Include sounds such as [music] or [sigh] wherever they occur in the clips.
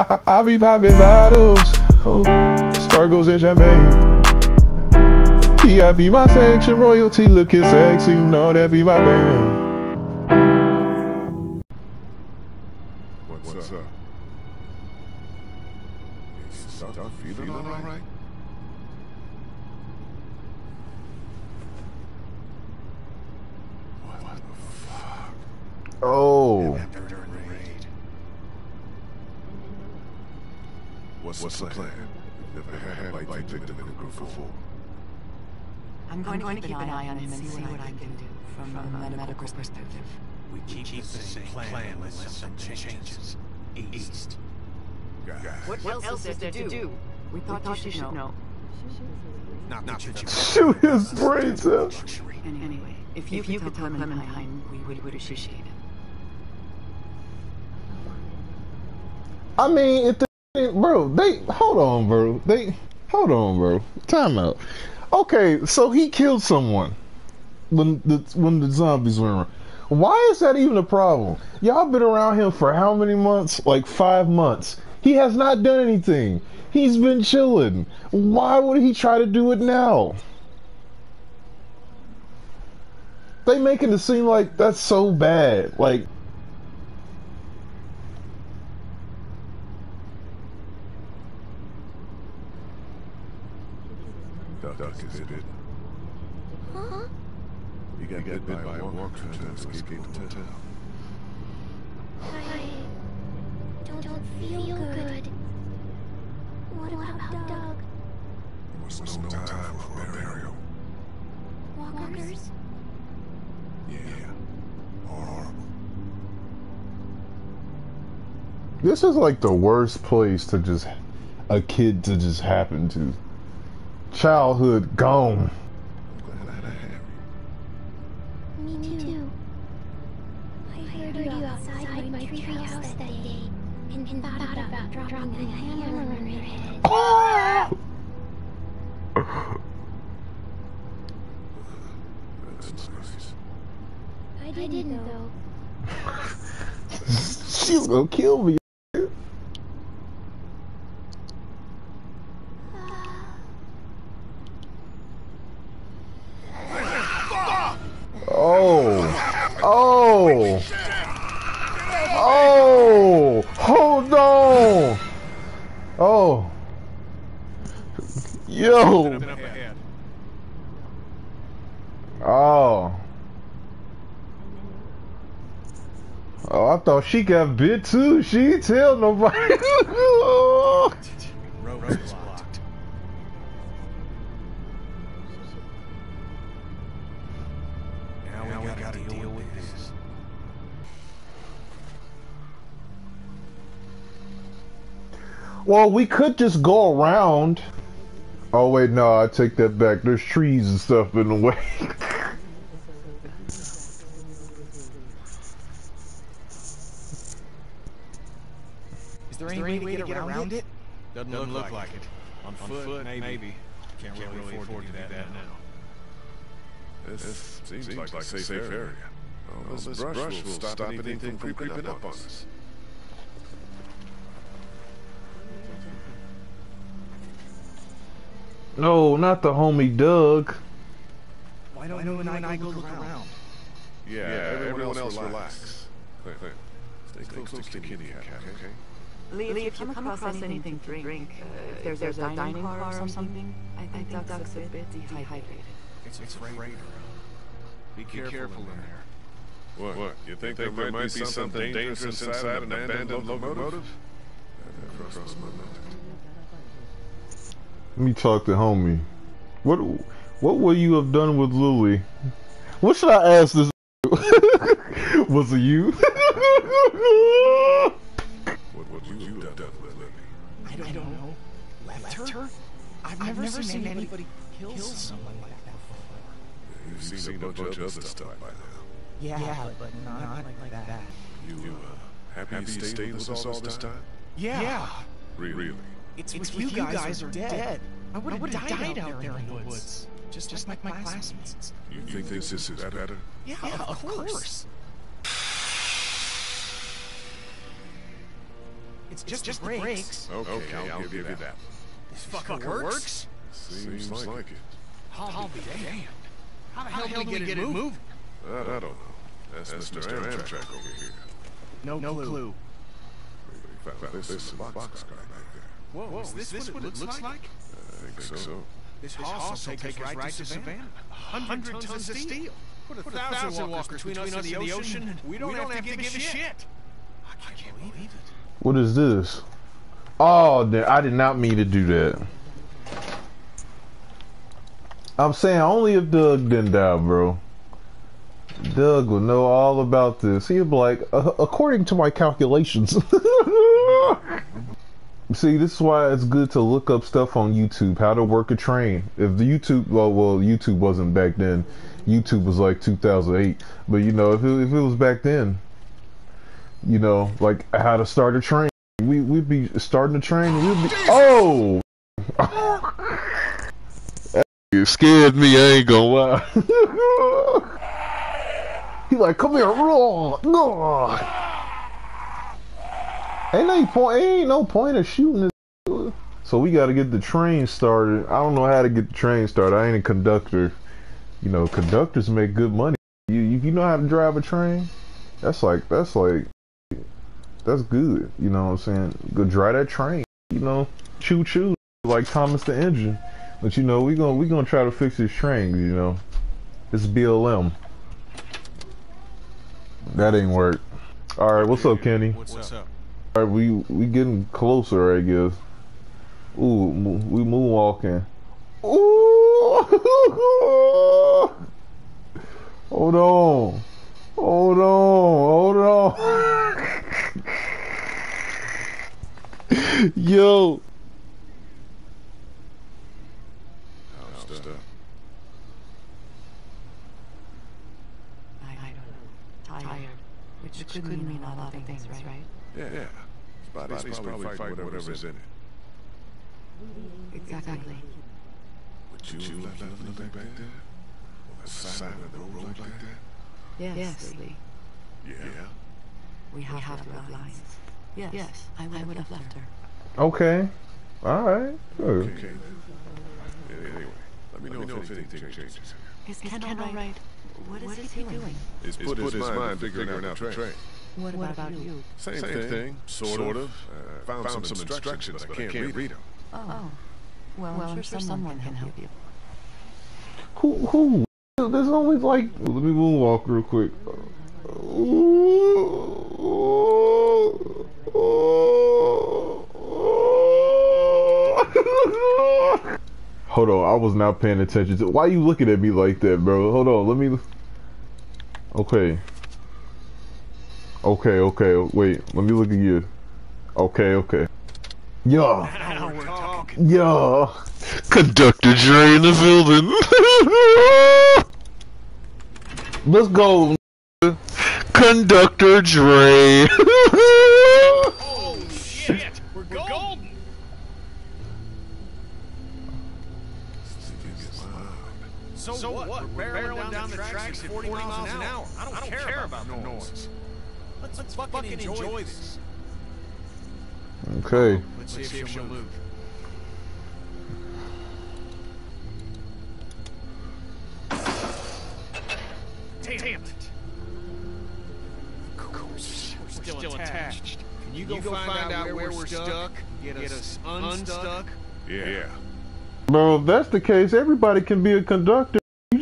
I be popping bottles. Oh, Stargos and champagne. Yeah, be my section, royalty looking sexy. You know that be my band. What's, What's up? up? Stop, feeling, feeling all What's, What's the plan? Never had a bite victim in a group before. I'm going, I'm going to keep an eye on him and see what I can do from, from a medical, medical perspective. We keep, keep the same plan unless something changes. East. Guys. What, what else is there to do? We thought, we thought you should know. know. Not, not that you shoot his brains out. Anyway, if you, if you could tell Clementine, we would, would appreciate it. I mean, if the bro, they hold on, bro. They hold on, bro. Time out. Okay, so he killed someone when the when the zombies were around. Why is that even a problem? Y'all been around him for how many months? Like five months. He has not done anything. He's been chilling. Why would he try to do it now? They making it seem like that's so bad. Like Duck, Duck is bitten. Huh? He got, got bit by a walker to escape the hotel. I don't, don't feel good. What about Doug? There was no time for a burial. Walkers? Yeah. Horrible. This is like the worst place to just a kid to just happen to childhood gone. Me too. I heard you outside my treehouse that day and, and thought about dropping a hammer on your head. I didn't though. [laughs] She's gonna kill me. Oh. Oh. Oh. Hold on. Oh. Yo. Oh. Oh, she got bit too. She tell nobody. [laughs] Well, we could just go around. Oh wait, no, I take that back. There's trees and stuff in the way. [laughs] safe, safe area. area. Well, this, this brush, brush will stop, stop anything, anything from creeping, creeping up on us. No, not the homie Doug. Why don't, Why don't you and I, I go look around? around? Yeah, yeah everyone, everyone else, relax. relax. Clear, clear. Stay, Stay close, close to Kitty, Kitty okay? okay? Lee, Lee, if you come across, across anything to drink, uh, if there's, there's a, a dining car or something, I think, I think Duck's a bit dehydrated. It's, it's a freighter. Be careful, Be careful in there. What? what? You think, you think there, there might be something dangerous inside an abandoned locomotive? That never my mind. Let me talk to homie. What what would you have done with Lilly? What should I ask this? [laughs] Was it you? what would you have done with Lilly? I don't, I don't know. Left, Left her? I've, I've never, never, seen, anybody, anybody kill, kill someone like that before. Yeah, you've seen, seen a bunch, bunch of other stuff by now. Yeah, yeah but, but not, not like, like that. that. You, uh, happy, happy you stayed with us all this time? Yeah. yeah. Really? It's, it's with, with you, guys, guys are dead. dead. I would have died, died, out there in the woods. woods. Just, just like, like my classmates. You, you think, this is better? better? Yeah, yeah of, of course. course. It's just, just the brakes. Okay, I'll, give, you that. This fucker works? Seems, like, it. I'll be damned. How the hell, do we get, it moving? I, I don't know. That's, Mr. Amtrak, over here. No, clue. We found this, this in the boxcar back there. Whoa, is this, what it looks like? I think so. This hoss will take us right to Savannah. A hundred tons of steel. Put a thousand walkers between us and the ocean, and we don't have to give a shit. I can't believe it. What is this? Oh, I did not mean to do that. I'm saying only if Doug didn't die, bro. Doug would know all about this. He'd be like, uh, according to my calculations. [laughs] See, this is why it's good to look up stuff on YouTube, how to work a train. If the YouTube, well, well, YouTube wasn't back then. YouTube was like 2008. But you know, if it, if it was back then, you know, like how to start a train. We we'd be starting a train. We'd be oh. [laughs] That scared me. I ain't gonna lie. [laughs] he like, come here, raw, no. Ain't no point. Ain't no point of shooting this. So we got to get the train started. I don't know how to get the train started. I ain't a conductor. You know, conductors make good money. You you, you know how to drive a train? That's like that's like that's good. You know what I'm saying? Go drive that train. You know, choo choo like Thomas the Engine. But you know, we gonna we gonna try to fix this train. You know, it's BLM. That ain't work. All right, what's up, Kenny? What's, up? All right, we we getting closer, I guess. Ooh, we moonwalking. Ooh, [laughs] hold on, hold on, hold on. [laughs] Yo, How's stuff? I, I don't know. Tired. Which, which could mean a lot of things, right? Yeah, yeah. His body's, body's probably, fighting whatever's in it. Exactly. Would you have left nothing back there? On the side of the road like that? Yes, yes Lee. Yeah. We have, we have red lines. Yes, yes I would, I would have left her. okay, all right, good. Okay. then. Anyway, let me know, if anything changes. Is Ken, Ken all right? What is, what is he doing? It's put, his, mind to figuring out the train. What, what about you? Same, Same thing, sort, of. Uh, found, some, some instructions, but I can't, read them. Oh. Well, well, I'm sure, someone, can help you. Who who? There's only like. Let me moonwalk real quick. Hold on, I was not paying attention to. Why you looking at me like that, bro? Hold on, let me. Okay. Okay, okay, wait. Let me look at you. Okay, okay. Yeah. Now. [laughs] Yeah. Conductor Dre in the building. [laughs] Let's go. Conductor Dre. [laughs] Oh shit! We're golden. So, so what? We're barreling, down, the tracks at 40 miles an hour. I don't, care, about the noise. Let's, let's fucking enjoy this. okay. Let's see if she'll move. Damn it! Of course, we're still, attached. Can you go, find, out where we're stuck? Get us unstuck? Yeah. Bro, if that's the case, everybody can be a conductor.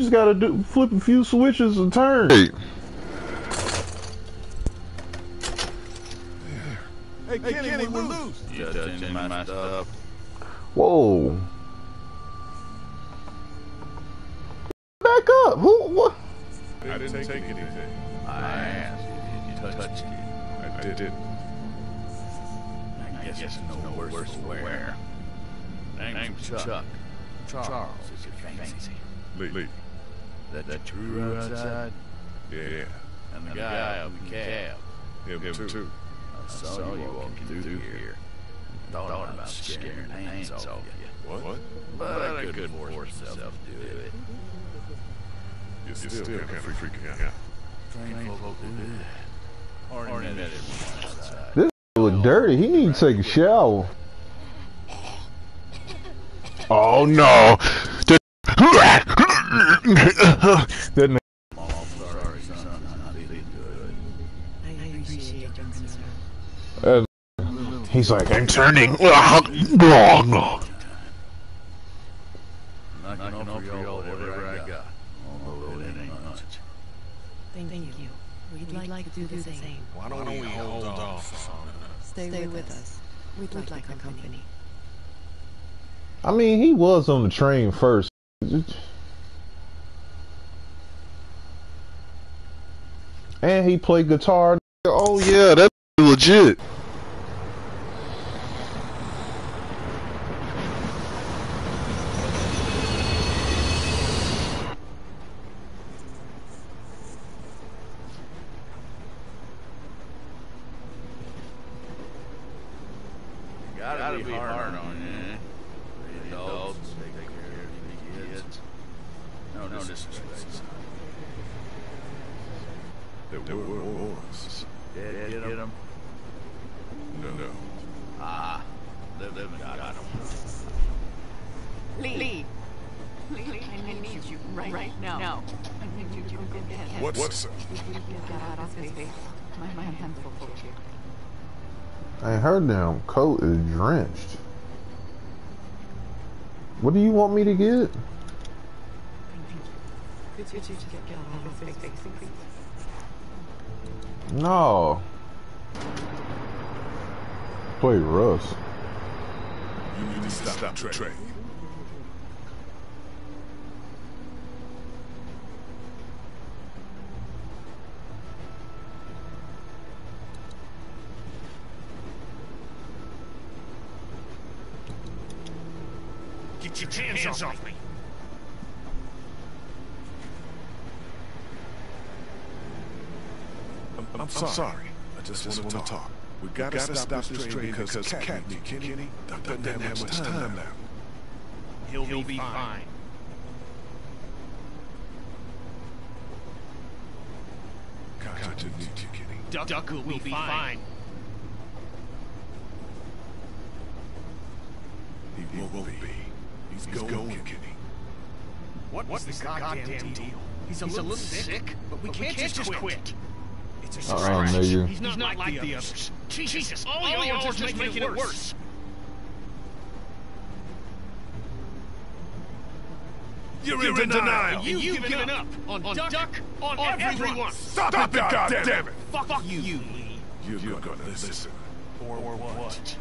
You just gotta do flip a few switches and turn. Hey. Hey, Kenny, we're loose. You touching my stuff? Whoa. Back up. Who? What? I didn't take anything. I asked you, did you touch it? I didn't. I guess it's no worse for wear. Name's Chuck. Charles is your fancy. Lee. Lee. That, that true outside? Yeah, yeah. And the guy up in cab. Him, Him too. I saw you walking through here. Thought about scaring the hands off you. What? What? But I couldn't force myself to do it. You're still, still kind of freaking out. Train folk do that. Already met everyone. This look dirty. He need to take a shower. Oh no! [laughs] That [laughs] that- He's like, I'm turning. It much. Thank, you. We'd, like, to do the same. Why don't, we hold off on Stay, with, us. [laughs] We'd, like, the company. I mean, he was on the train first. And he played guitar. Oh yeah, that's legit. Gotta, gotta be hard on you. eh? The adults, take care of the kids. No, no disrespect. son. There were wars. Dad, get them? No, no. Ah, live, live and got them. Lee! Lee! Lee, I need you right, right now. now. I need you to go get him. What's, What's Get out of his face. My, my hands full here. And her damn coat is drenched. What do you want me to get? No. Play Russ. You need to stop the train. Get your hands, off me. I'm, I'm, sorry. I just, want to talk. We gotta, gotta stop, this train because, Cat needs Kenny. Kenny doesn't, doesn't have much time, now. He'll, He'll be, fine. Cat needs Kenny. Duck, Duck will, be, fine. He won't, be. He's, going, Kenny. What was the goddamn, deal? He's a, little, sick, but we, can't, just quit. It's a Uh-uh, scratch. nigga. He's not, like, the others. Jesus, all, y'all are just making, it worse. You're, You're in denial. You, you've given, up on, on Duck, on, everyone. Stop, it, goddammit! Fuck, you, Lee. You're, You're gonna listen. Or, or what?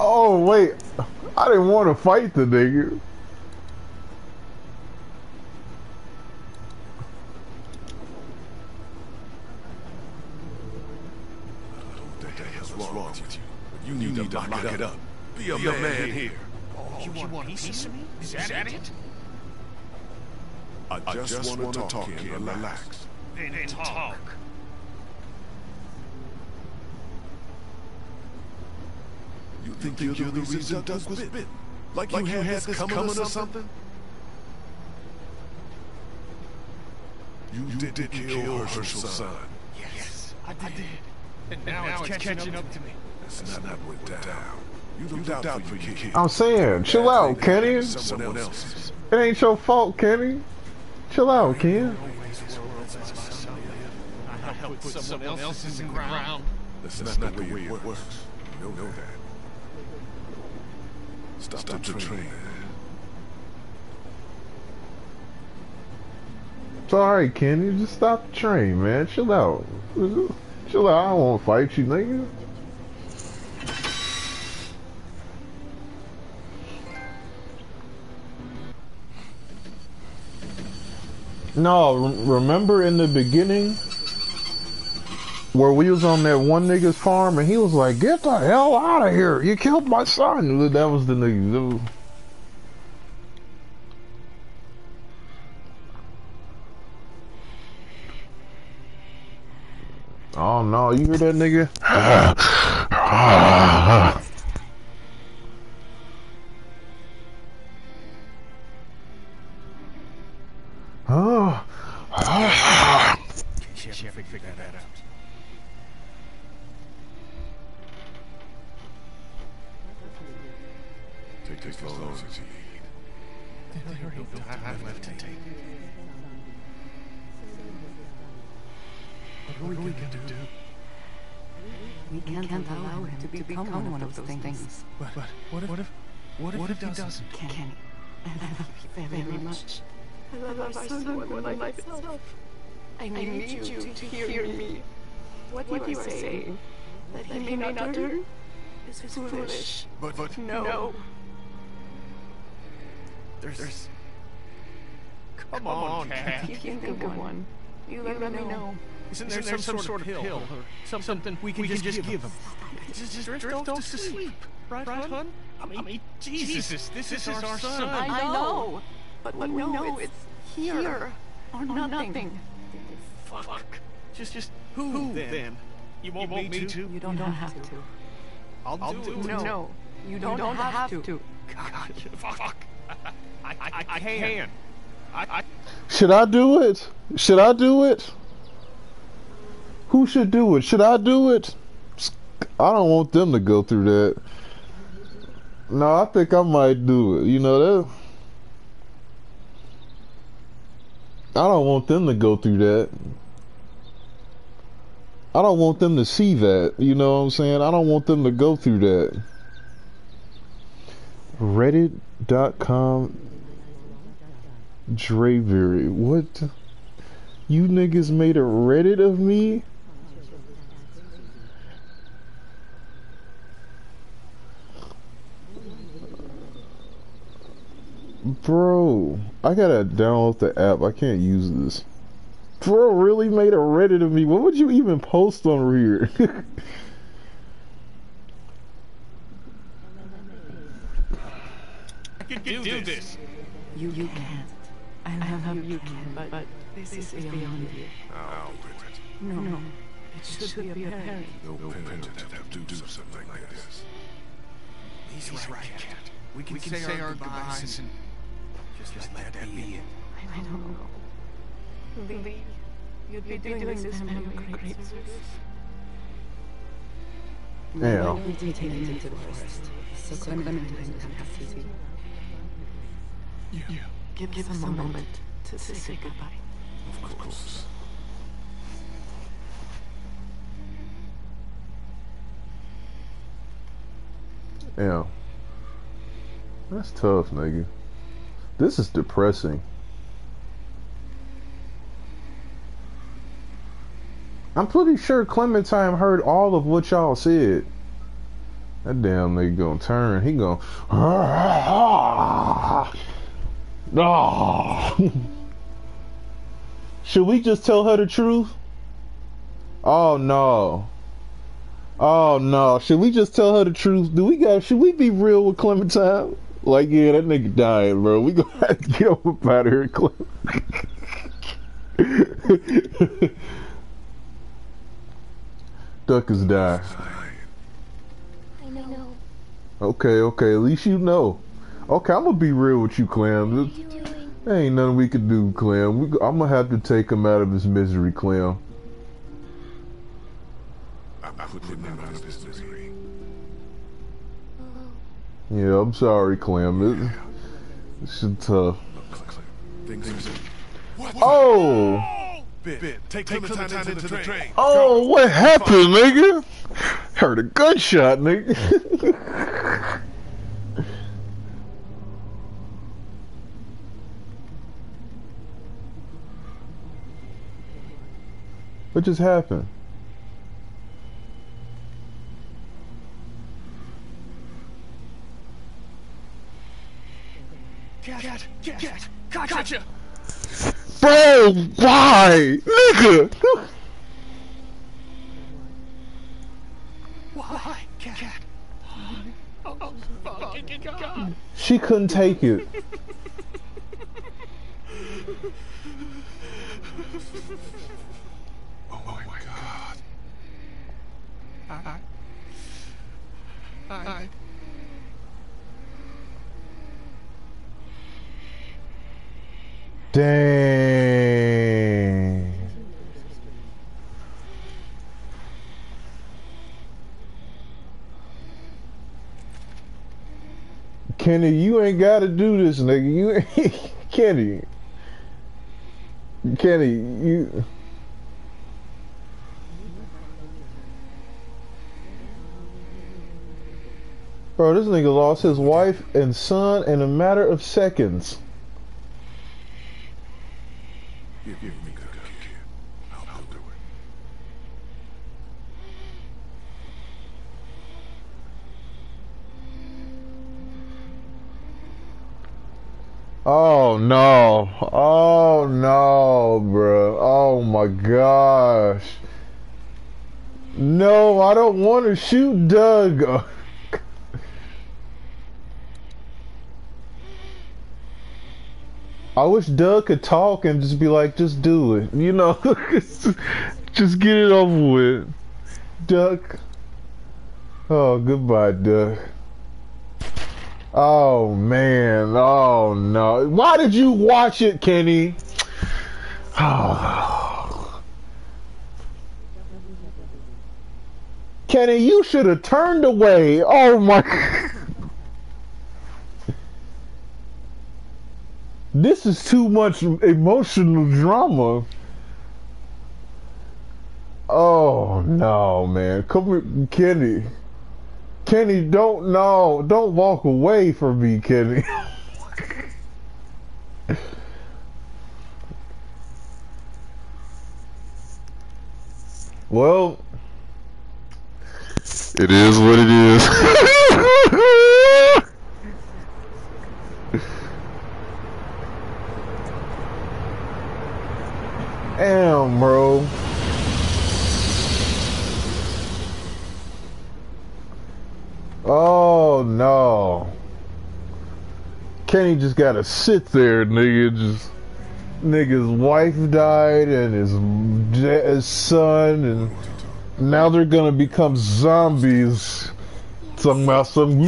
Oh wait, I didn't want to fight the nigga. What the hell's wrong with you? You need, you need to lock it up. Be a, man, man here. Oh, you, want a piece of me? Is that it? I just, I just want to talk here and relax. Then, then talk. You think, you think you're, the reason Duck was bitten? Like, like you had, had this coming, coming or something? You, you did, did kill, kill Hershel's son. Yes, I did. I did. And, now, now it's, catching, catching up to me. That's, That's not what went down. down. You looked out, out for your kid. I'm saying, chill out, Kenny. Someone else's. It ain't your fault, Kenny. Chill out, Ken. I helped put someone else's in the ground. That's, That's not, not the way it works. works. You know that. Stop, Stop the, the train. train. It's alright, Kenny. Just stop the train, man. Chill out. Chill out. I don't want to fight you, nigga. No, remember in the beginning where we was on that one nigga's farm and he was like, "Get the hell out of here! You killed my son." That was the nigga. Oh no, you hear that nigga? Oh. Take, take as long as you need. There ain't no time left to take. What are we gonna do? We can't, allow him to become, one of those things. But, but what if, what if, what if, what if he doesn't? Kenny, I love you very much. I love our son more than life itself. I need you to hear me. What you are saying, that he may not turn, is foolish. But, but, No. There's, there's. Come on, Cat. If you think of one, you let me know. Isn't there, some, sort of pill, or some, something we can, just, give him? Just, just drift, off to sleep, right, hon? I mean, Jesus, this, is our son. I know. But what we know it's here or nothing. Fuck. Just, just who, then? You want, me, to? You don't have to. I'll, I'll do it. No, you don't have to. God, fuck. I, I, I can. I, I, Should I do it? Should I do it? Who should do it? Should I do it? I don't want them to go through that. No, I think I might do it. You know that. I don't want them to go through that. I don't want them to see that. You know what I'm saying? I don't want them to go through that. Reddit.com Dreberry. What? You niggas made a Reddit of me? Bro, I gotta download the app. I can't use this. Bro, really made a Reddit of me. What would you even post on here? [laughs] I can do, this. You, you can't. I love you, can, but, but this, is beyond you. I'll do it. No, no. It should, be apparent. No penitent have to do something like this. He's, right, Cat. We can, say, our goodbyes and just, just let that be it. I don't know. Lee, you'd be doing this man a great service. Yeah. We'll be taken into the forest, so Clementine can have to see. Yeah. Give, give us a moment to say goodbye. Of course. Yeah. That's tough, nigga. This is depressing. I'm pretty sure Clementine heard all of what y'all said. That damn nigga gonna turn. He gonna. [laughs] Ah, Ah. [laughs] Should we just tell her the truth? Oh no. Oh no. Should we just tell her the truth? Do we got should we be real with Clementine? Like, yeah, that nigga dying, bro. We gonna have to get up out of here, Clem. [laughs] Duck is dying. I know. Okay, okay, at least you know. Okay, I'm gonna be real with you, Clem. What are you doing? There ain't nothing we can do, Clem. We, I'm gonna have to take him out of his misery, Clem. I'm put him out of his misery. Oh, Yeah, I'm sorry, Clem. It, it's just tough. Things are... What? Oh! Bit, bit. Take, take Clementine into the train. Oh, what happened, nigga? Heard a gunshot, nigga. [laughs] what just happened? Cat, cat, cat, gotcha. Bro, why? Nigga! Why, cat? Oh, oh, fucking God. She couldn't take it. [laughs] Oh my god. I, Dang. Kenny, you ain't got to do this, nigga. You [laughs] Kenny. Kenny, you. Bro, this nigga lost his wife and son in a matter of seconds. Give, give me the. I'll, I'll do it. Oh no. Oh no, bro. Oh my gosh. No, I don't want to shoot Doug. [laughs] I wish Doug could talk and just be like, just do it. You know, [laughs] just get it over with. Doug. Oh, goodbye, Doug. Oh man, oh no. Why did you watch it, Kenny? Oh. [sighs] Kenny, you should have turned away. Oh my [laughs] This is too much emotional drama. Oh no, man. Come Kenny. Kenny, don't no, don't walk away from me, Kenny. [laughs] well, it is what it is. [laughs] Damn, bro. Oh no. Kenny just gotta sit there, nigga. Just nigga's wife died and his, his son, and now they're gonna become zombies. Talking about some.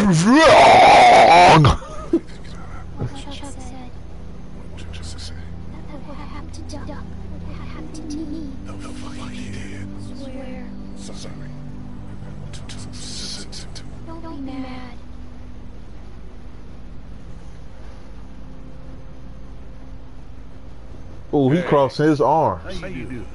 Oh, he crossed his arm. How you?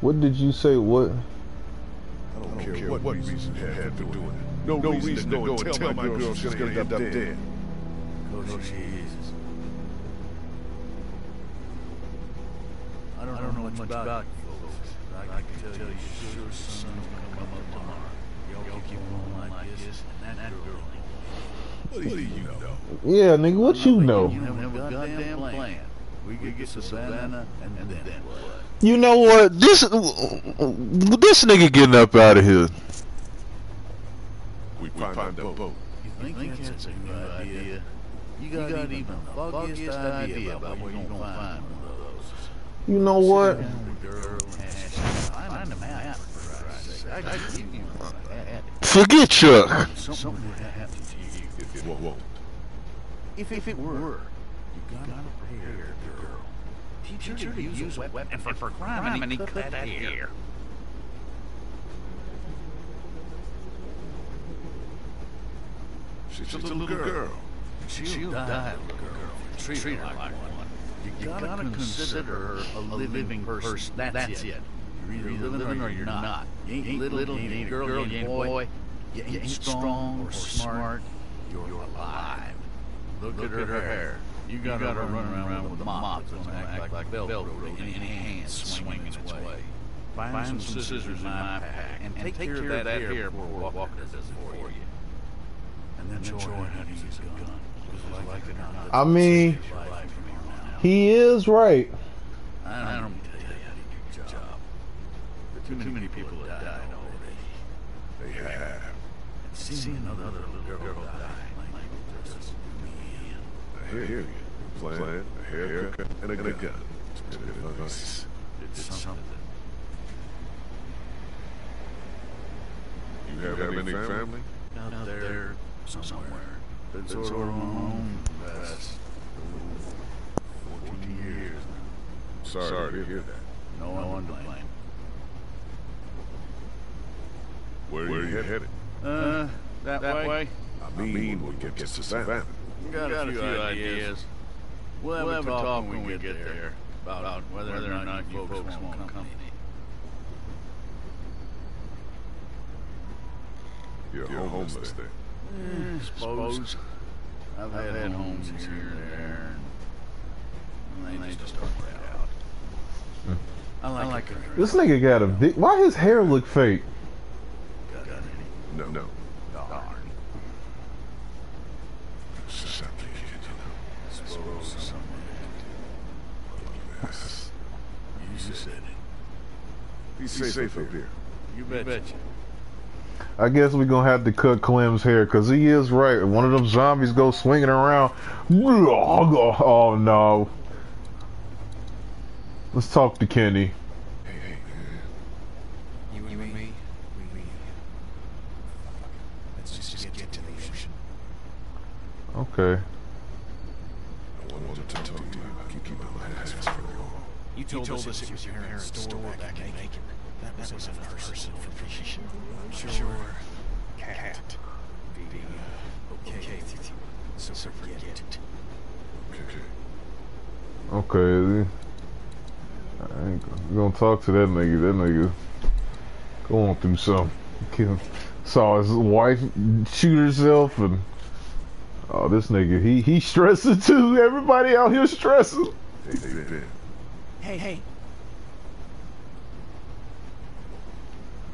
What did you say? What? I don't, care, what, reason you had for doing it. No, reason to go and tell my girl she's gonna end up dead. Oh, Jesus. I don't, I don't know much about you folks. but I can tell you your son's gonna come up tomorrow. Y'all keep on like this, and that girl ain't What do you know? Yeah, nigga, what you know? You have a goddamn plan. We could get to Savannah, and, and then what? You know what? This this nigga getting up out of here. We find, find that boat. You think, that's a good idea? You got, even the foggiest idea about where you're gonna find one of those. You know what? Girl, find a map, for Christ's sake. I could give you. Forget Chuck. Something would happen to you. If won't. If, if it were, you gotta prepare the girl. Teach her to use a weapon for, for crime, and he cut that hair. She's a little girl. She'll die, little girl. Treat, her like one. You gotta, consider her a living person. That's, it. You're either living or you're not. You ain't little, you ain't a girl, you ain't a boy. You ain't strong or smart. You're alive. Look, Look, at her hair. You gotta, run, around with a mop that's gonna act like Velcro in any hand swinging its way. Find, some scissors in my pack and take, care of that hair before Walker does it for you. And then show her how to use gun. Because like it or not, I mean, it's your life from here on out. he is right. I don't need to tell you how to do your job. Too many, too many people have died already. They have. And seeing another little girl die might just me I hear you. Plan, plan a haircut, and a, gun. It's good advice. It's something. You have, any family? Out there somewhere. Been sort of on home the past oh, 14 years now. Sorry, to hear that. No one to blame. Where, are you headed? Uh, that, that way? I mean, when we get to Savannah. Got, a few, ideas. We'll have, a talk when we get there about, whether, or not you folks want company. You're homeless then. Mm, suppose. I've had, had homes here and there, and they just don't work out. Hmm. I like, I like it. This nigga got a big. Why his hair look fake? No, no. Darn. Something, you know. Suppose someone. Yes. You said it. Be safe, up here. You betcha. I guess we're gonna have to cut Clem's hair because he is right. One of them zombies go swinging around. [laughs] Oh no. Let's talk to Kenny. Hey, hey, You, you and me, we, we, uh, let's just, just get to the ocean. Okay. I wanted to talk to you about keeping my ass from you all. You told, us it was your parents' store back in Macon. That was, that was another person from Fishing. I'm sure, Cat would be uh, okay with you. So, so forget it. Okay, okay. Okay. I ain't gonna talk to that nigga. That nigga going through something. Kill- Saw his wife shoot herself and oh this nigga he he [laughs] stressing too. Everybody out here stressing. Hey, hey, Ben. Hey, hey.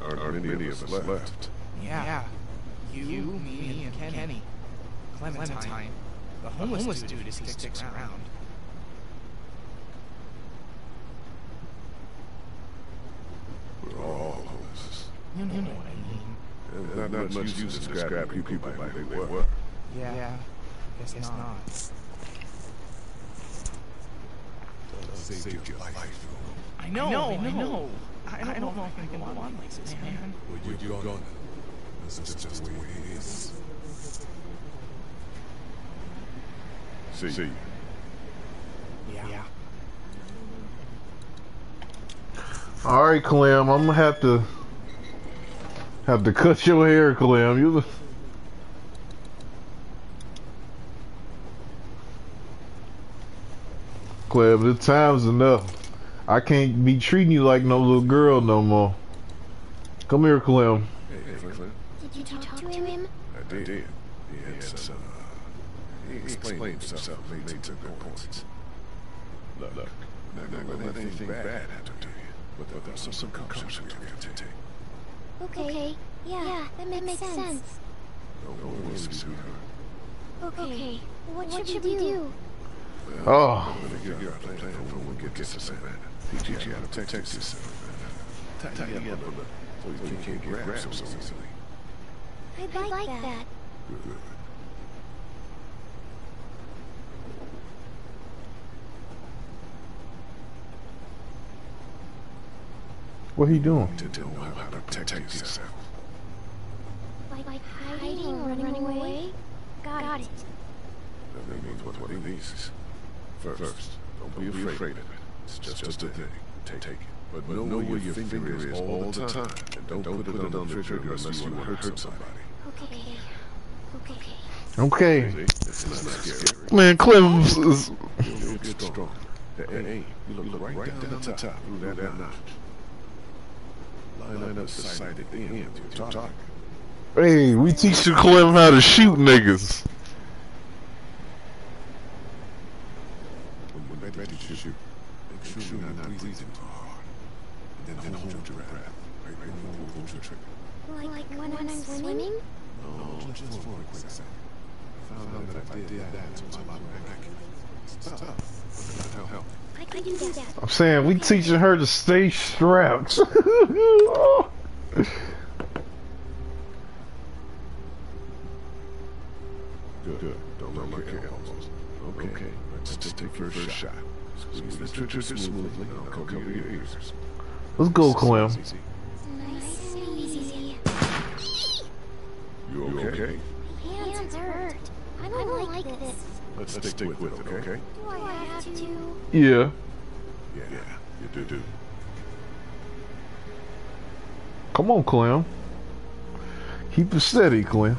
Aren't many of us left? Yeah. yeah. You, me, and Kenny. Clementine. The homeless, dude is he sticks around. We're all homeless. You know what I mean. And not, not much use in describing people by who they were. Yeah. Guess, Guess not. Saved your life. I know, I know. I, I don't know if I can go on like this, man. Well, you're gone. This is just the way it is. See, see. Yeah. yeah. All right, Clem. I'm gonna have to have to cut your hair, Clem. You. the- Clem, the time's enough. I can't be treating you like no little girl no more. Come here, Clem. Hey, hey, Franklin. Did you talk to him? I did. He had some. Uh, he explained himself, made some good points. Look, look. Not gonna let anything bad happen to you, but there- there's some precautions we have to take. Okay. Yeah, that makes, sense. Don't worry, sweetheart. Okay. What, should, we do? Oh, I'm gonna figure out a plan for when we get to Savannah. Teach you how to protect yourself. You up a little so you can't get grabbed so easily. I'd like, that. Good. what he doing? To to know how to protect yourself. Like, like hiding or running away? Got, it. That means what what it means. First, don't be afraid of it. It's just just a thing. Take, take it. But don't know where your finger is all the time. And don't put it on the trigger unless you want to hurt somebody. Okay. Okay. Okay, See? It's not scary. man. Clem is, is- You'll get strong. Hey, hey, you look right, down, the top through that, notch. Line up the sight at the end with your target. hey, we teaching Clem how to shoot niggas. When ready to shoot, make sure you're not breathing too hard. And then hold your breath. Right when you pull the trigger. Like, when, I'm swimming? No, just for a quick second. I found out that if I did that, it's a lot more accurate. Stop. Help, help. I can do that. I'm saying we teaching her to stay strapped. Good, [laughs] good. Don't look your elbows. Okay, okay. let's just take your first shot. Squeeze the trigger smoothly, I'll cover your ears. Let's go, Clem. Nice and easy. You okay? My Hands hurt. I don't, like, this. Let's stick with it, okay? Do I have to? Yeah. Yeah, you do, do. Come on, Clem. Keep it steady, Clint.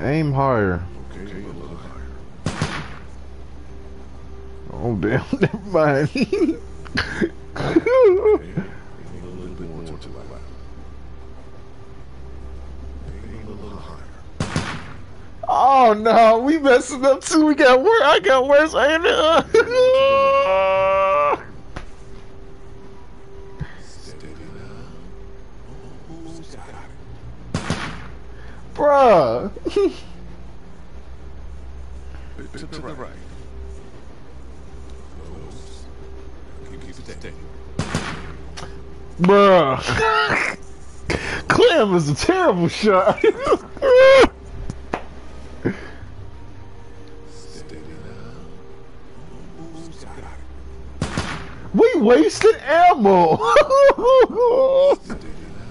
Aim higher. Okay, a little higher. Oh damn, [laughs] never mind. Oh no, we messing up too. We got worse. I got worse. I. [laughs] Bruh. [laughs] To the right. Close. Keep, keep it steady. Bruh. Clem is a terrible shot. Steady now. Almost got it. we wasted ammo. Steady now.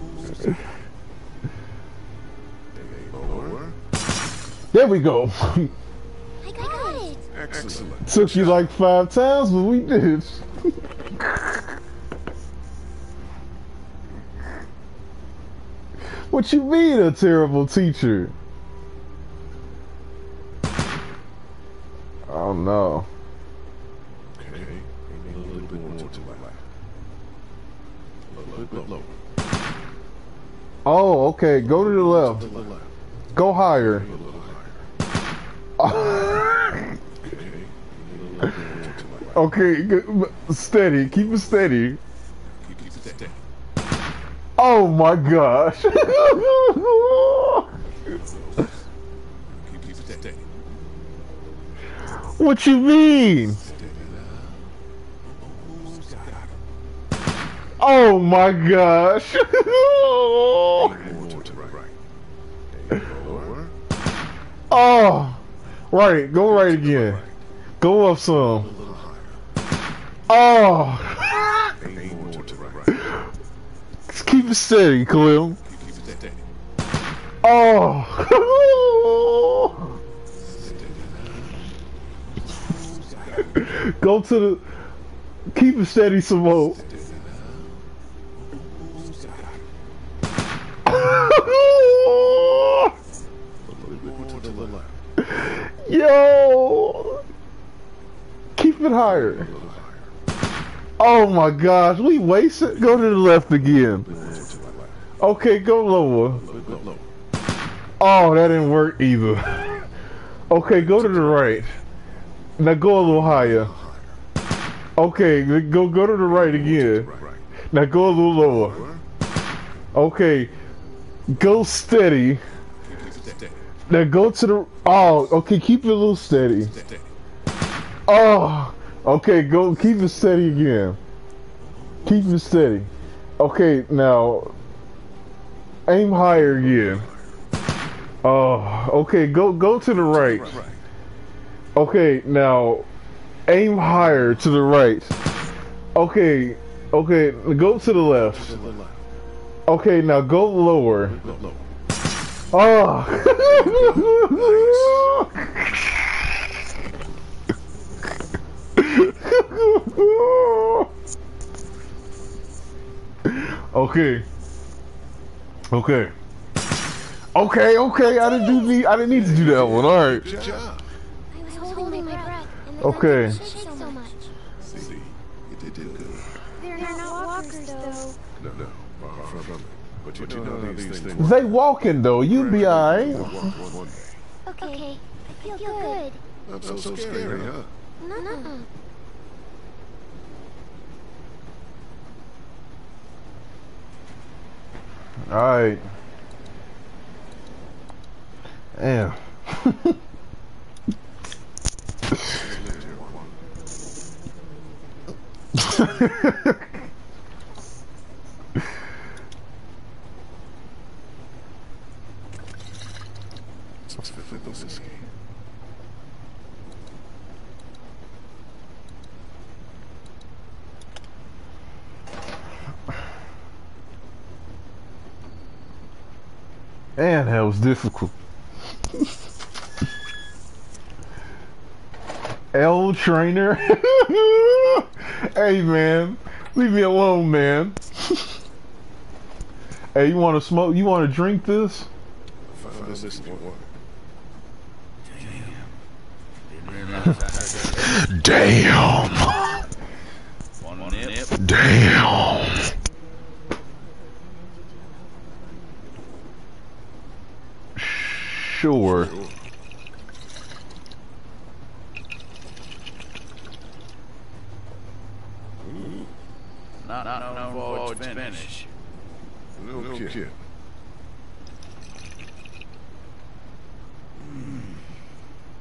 Almost got it. Lower. there we go. I got it. Excellent. Took you like five times, but we did. What you mean a terrible teacher? Oh no. Okay, a little bit more to left. A little bit lower. Oh, okay. Go to the To left. the left. Go higher. Higher. [laughs] Okay, to steady. Keep it steady. Keep, keep it steady. Oh my gosh. What you mean? Oh my gosh. [laughs] Oh. Right, go right again. Go up some. Oh. Keep it steady, Khalil. Keep, it steady. Oh. [laughs] Go to the. Keep it steady some. [laughs] Yo. Keep it higher. Higher. Oh my gosh, we wasted. Go to the left again. A little more to the left. Okay, go lower. Oh, that didn't work either. [laughs] Okay, go to the right. Now go a little higher. Okay, go go to the right again. Now go a little lower. Okay, go steady. Now go to the. Oh, okay, keep it a little. Steady. Oh, okay, go keep it steady again. Keep it steady. Okay, now aim higher again. Oh, okay, go go to the right. Okay, now aim higher to the right. Okay, okay, go to the left. Okay, now go. Lower. Oh. [laughs] okay. Okay. Okay, okay, I didn't do the I didn't need to do that one. All right. Good job. I was holding my breath. And the Okay. gun didn't shake so much. See, you did, did good. They're not walkers, though. No, no, far from it. But you, do know these things. They walking though. You be alright. Walk one day. Okay, I feel good. Not so, so scary, huh? Nuh-uh. All right. Damn. [laughs] Let's fit this escape. Man, that was difficult. L trainer. [laughs] hey man, Leave me alone, man. hey, you want to smoke? You want to drink this? Found this in water. Damn. One. Damn. Sure. Not, not, no, no, finish. finish. No, no kid.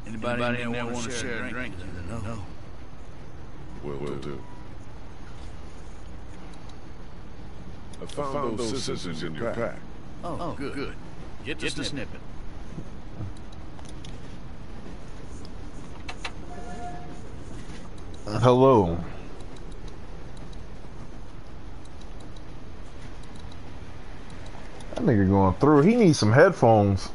Anybody, Anybody in there want to share a drink? No. no. Will, will do. I found, found those scissors in your pack. Oh, oh good. good. Get, Get to snipping. Hello. That nigga going through. He needs some headphones.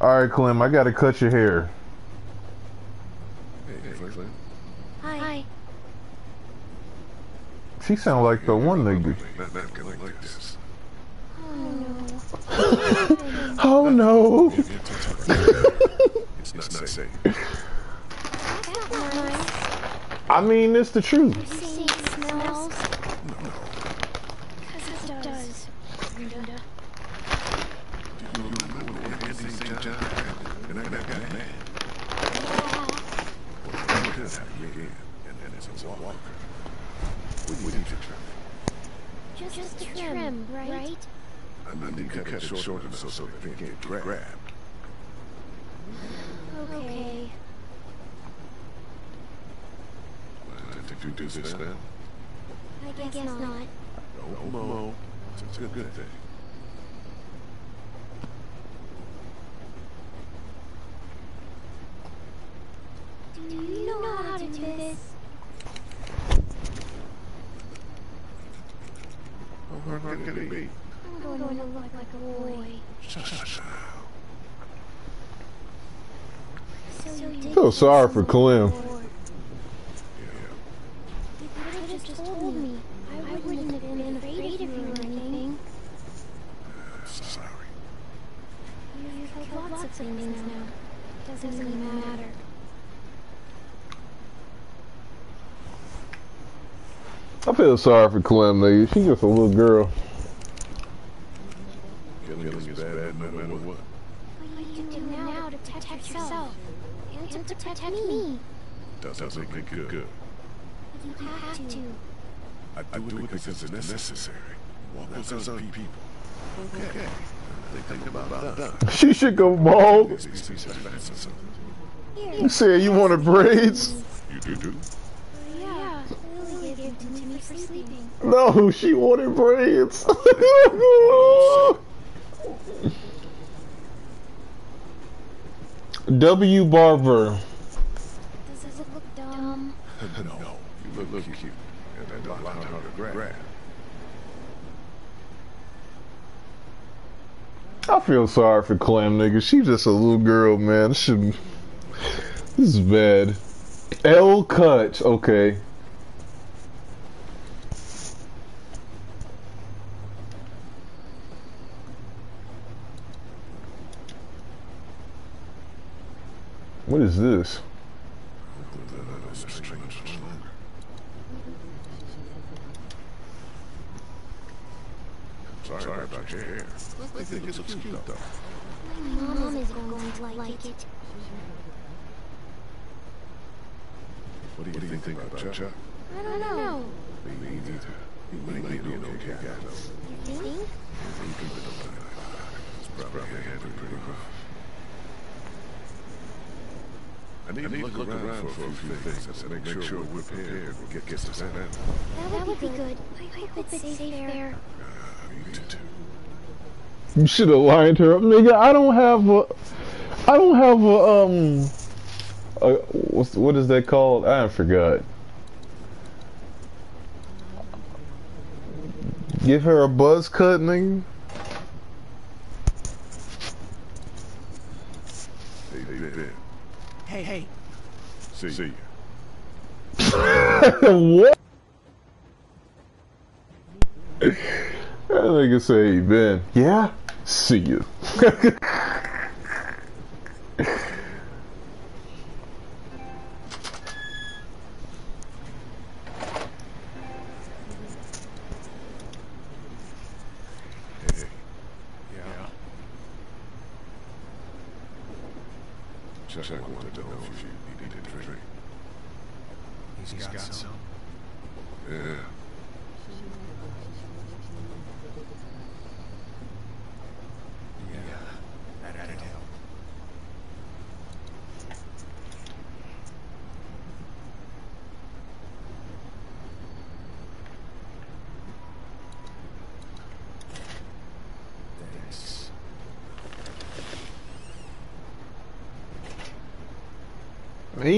Alright, Clem, I gotta cut your hair. Hey, hey, Flynn. Hi. She sound like the one nigga. Not, not like. [laughs] Oh no. Oh. It's not safe. Nice. I mean, it's the truth. You say it smells? Because it does. Linda. At the same time, and I got mad. Yeah. What could happen again? And then it's a walker. We need to try. Just, Just trim, right? I need to cut it short enough so, so it can't get grabbed. Okay. And if you do this then, I guess, not. no, no, it's a good, good thing. Do you know how to do this? How hard can it be? I'm going to look like a boy. Shush. So you did Feel this sorry for Clem. before. You could have just told me. I wouldn't have been afraid of you or anything. Sorry. You've killed lots of things now. Doesn't even matter. I feel sorry for Clem, nigga. She's just a little girl. Killing is bad no matter what. What you can do now to protect yourself and to protect me. Doesn't make it good. You have to. I do it because it's necessary. Walkers are people. Okay. They think about that. She should go bald. These pieces are fast or something. Here. You said you wanted braids? You do do? Yeah, Lilly gave them to me for sleeping. No, she wanted braids. [laughs] W Barber. Does it look dumb? [laughs] no. You look, look cute. And a lot harder to grab. I feel sorry for Clem, nigga. She's just a little girl, man. This should. This is bad. L cut. Okay. What is this? Sorry about your hair. I think it looks cute though. My mom is going to like it. What do you think about Chuck? I don't know. Me neither. He might be an okay guy though. You think? He can be the It's probably handled pretty rough. I need, I need to look, around, for a few things and make, sure we're prepared when it gets to San Antonio. That would be good. I hope it's safe there. Me too. You should have lined her up, nigga. I don't have a. I don't have a um. A, what's what is that called? I forgot. Give her a buzz cut, nigga. you've been. Hey, hey. See, see you. [laughs] what? That nigga say he been. Yeah? See you. [laughs] just wanted to know if you needed a drink. He's got, some. Yeah. That, that'd help. Thanks.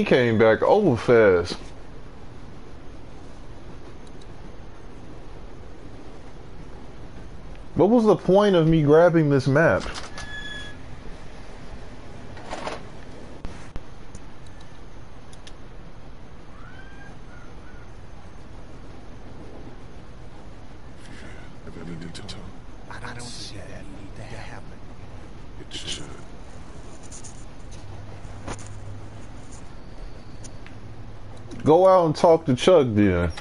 He came back over fast. What was the point of me grabbing this map? Ever needed to talk? I don't see that need to happen. It should. Go out and talk to Chuck then.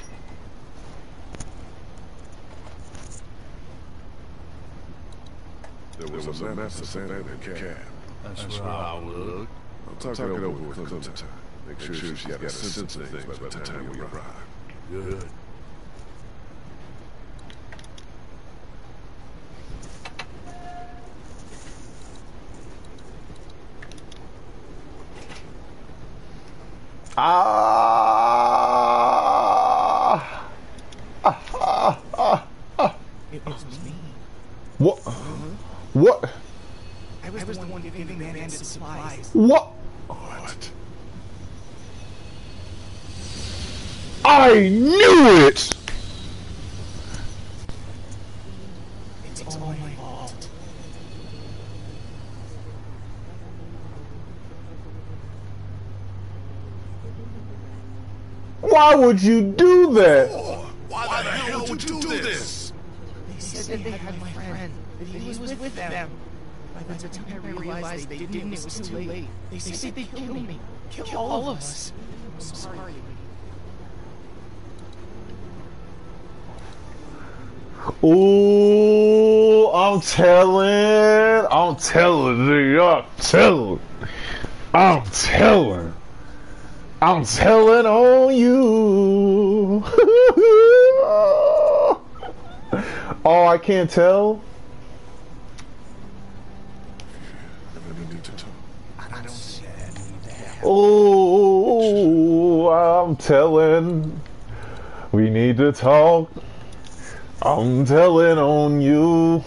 There was, a map for Savannah cab. That's, where I would look. I'll talk, it over with Clementine. Make sure, she's got a sense of things by the time we arrive. Good. Ah! Ah, ah, ah, ah. It was me. What? What? I was, the one giving the bandits supplies. What? What? I knew it! It's all my fault. Why would you do that? Why, the hell would you do this? They said that they had my friend, that he was with them. By the time I realized they didn't, it was too late. They said they'd kill me. Kill all of us. I'm sorry. Ooh, I'm telling, I'm telling, nigga, I'm telling, I'm telling, I'm telling on you. [laughs] oh, I can't tell. Oh, I'm telling. We need to talk. I'm telling on you.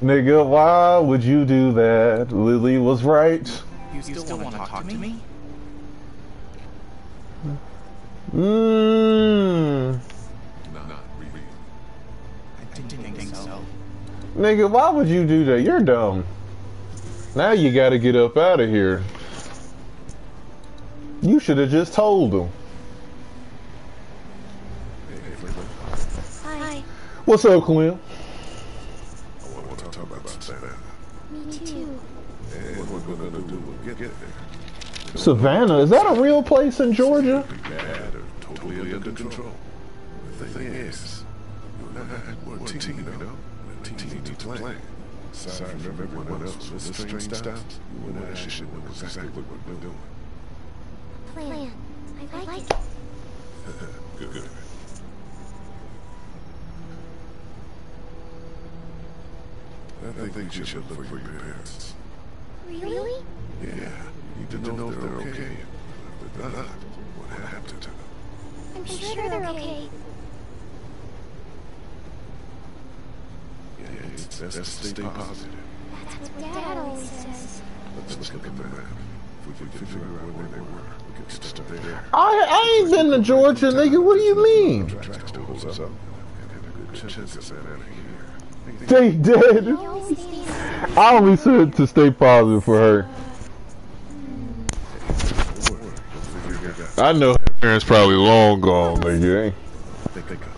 Nigga, why would you do that? Lilly was right. You still, want to talk, to me? Mmm. Not really. I didn't think so. Nigga, why would you do that? You're dumb. Now you gotta get up out of here. You should have just told him. Hey, hey, Flavor. Hi. What's up, Quinn? I want to talk about Savannah. Me too. And what we're gonna do when we get there. Savannah, is that a real place in Georgia? Be bad totally under control. The thing is, you and I, we're a team, you know? We're a team needs to plan. Aside from everyone else with the strange styles, you and I should know exactly what we're doing. Plan. I like it. [laughs] Good. Good. I think you should look for your parents. Really? Yeah, you need to know if they're okay. If they're not, what happened to them? I'm sure, sure they're okay. Yeah, yeah, best to stay positive. That's what Dad always says. Let's look at the map. If we can figure out where they were, we can start there. I, I ain't been to Georgia, nigga. What do you mean? They dead. I only said to stay positive for her. I know parents probably long gone, but you Ain't. Think, think. I.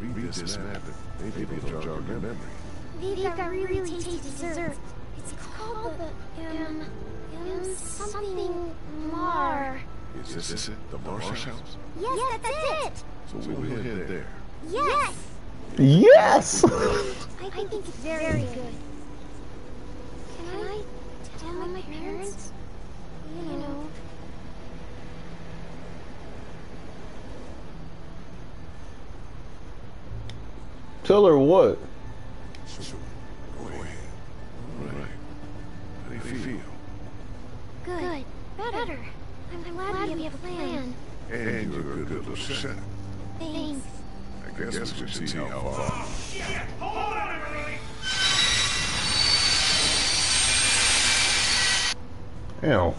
Read this map maybe it'll jog your memory. Really tasty dessert. It's called the, um, um, something Mar. Is this it? The House? Yes, that's it! So we'll head there. Yes! Yes. I think it's very good. Can I tell my parents? You know. Tell her what? Sure. Go ahead. All right. How do you feel? Good. Better. I'm glad we have a plan. And you're a good little shot. Thanks. I guess we should see how far. Ew.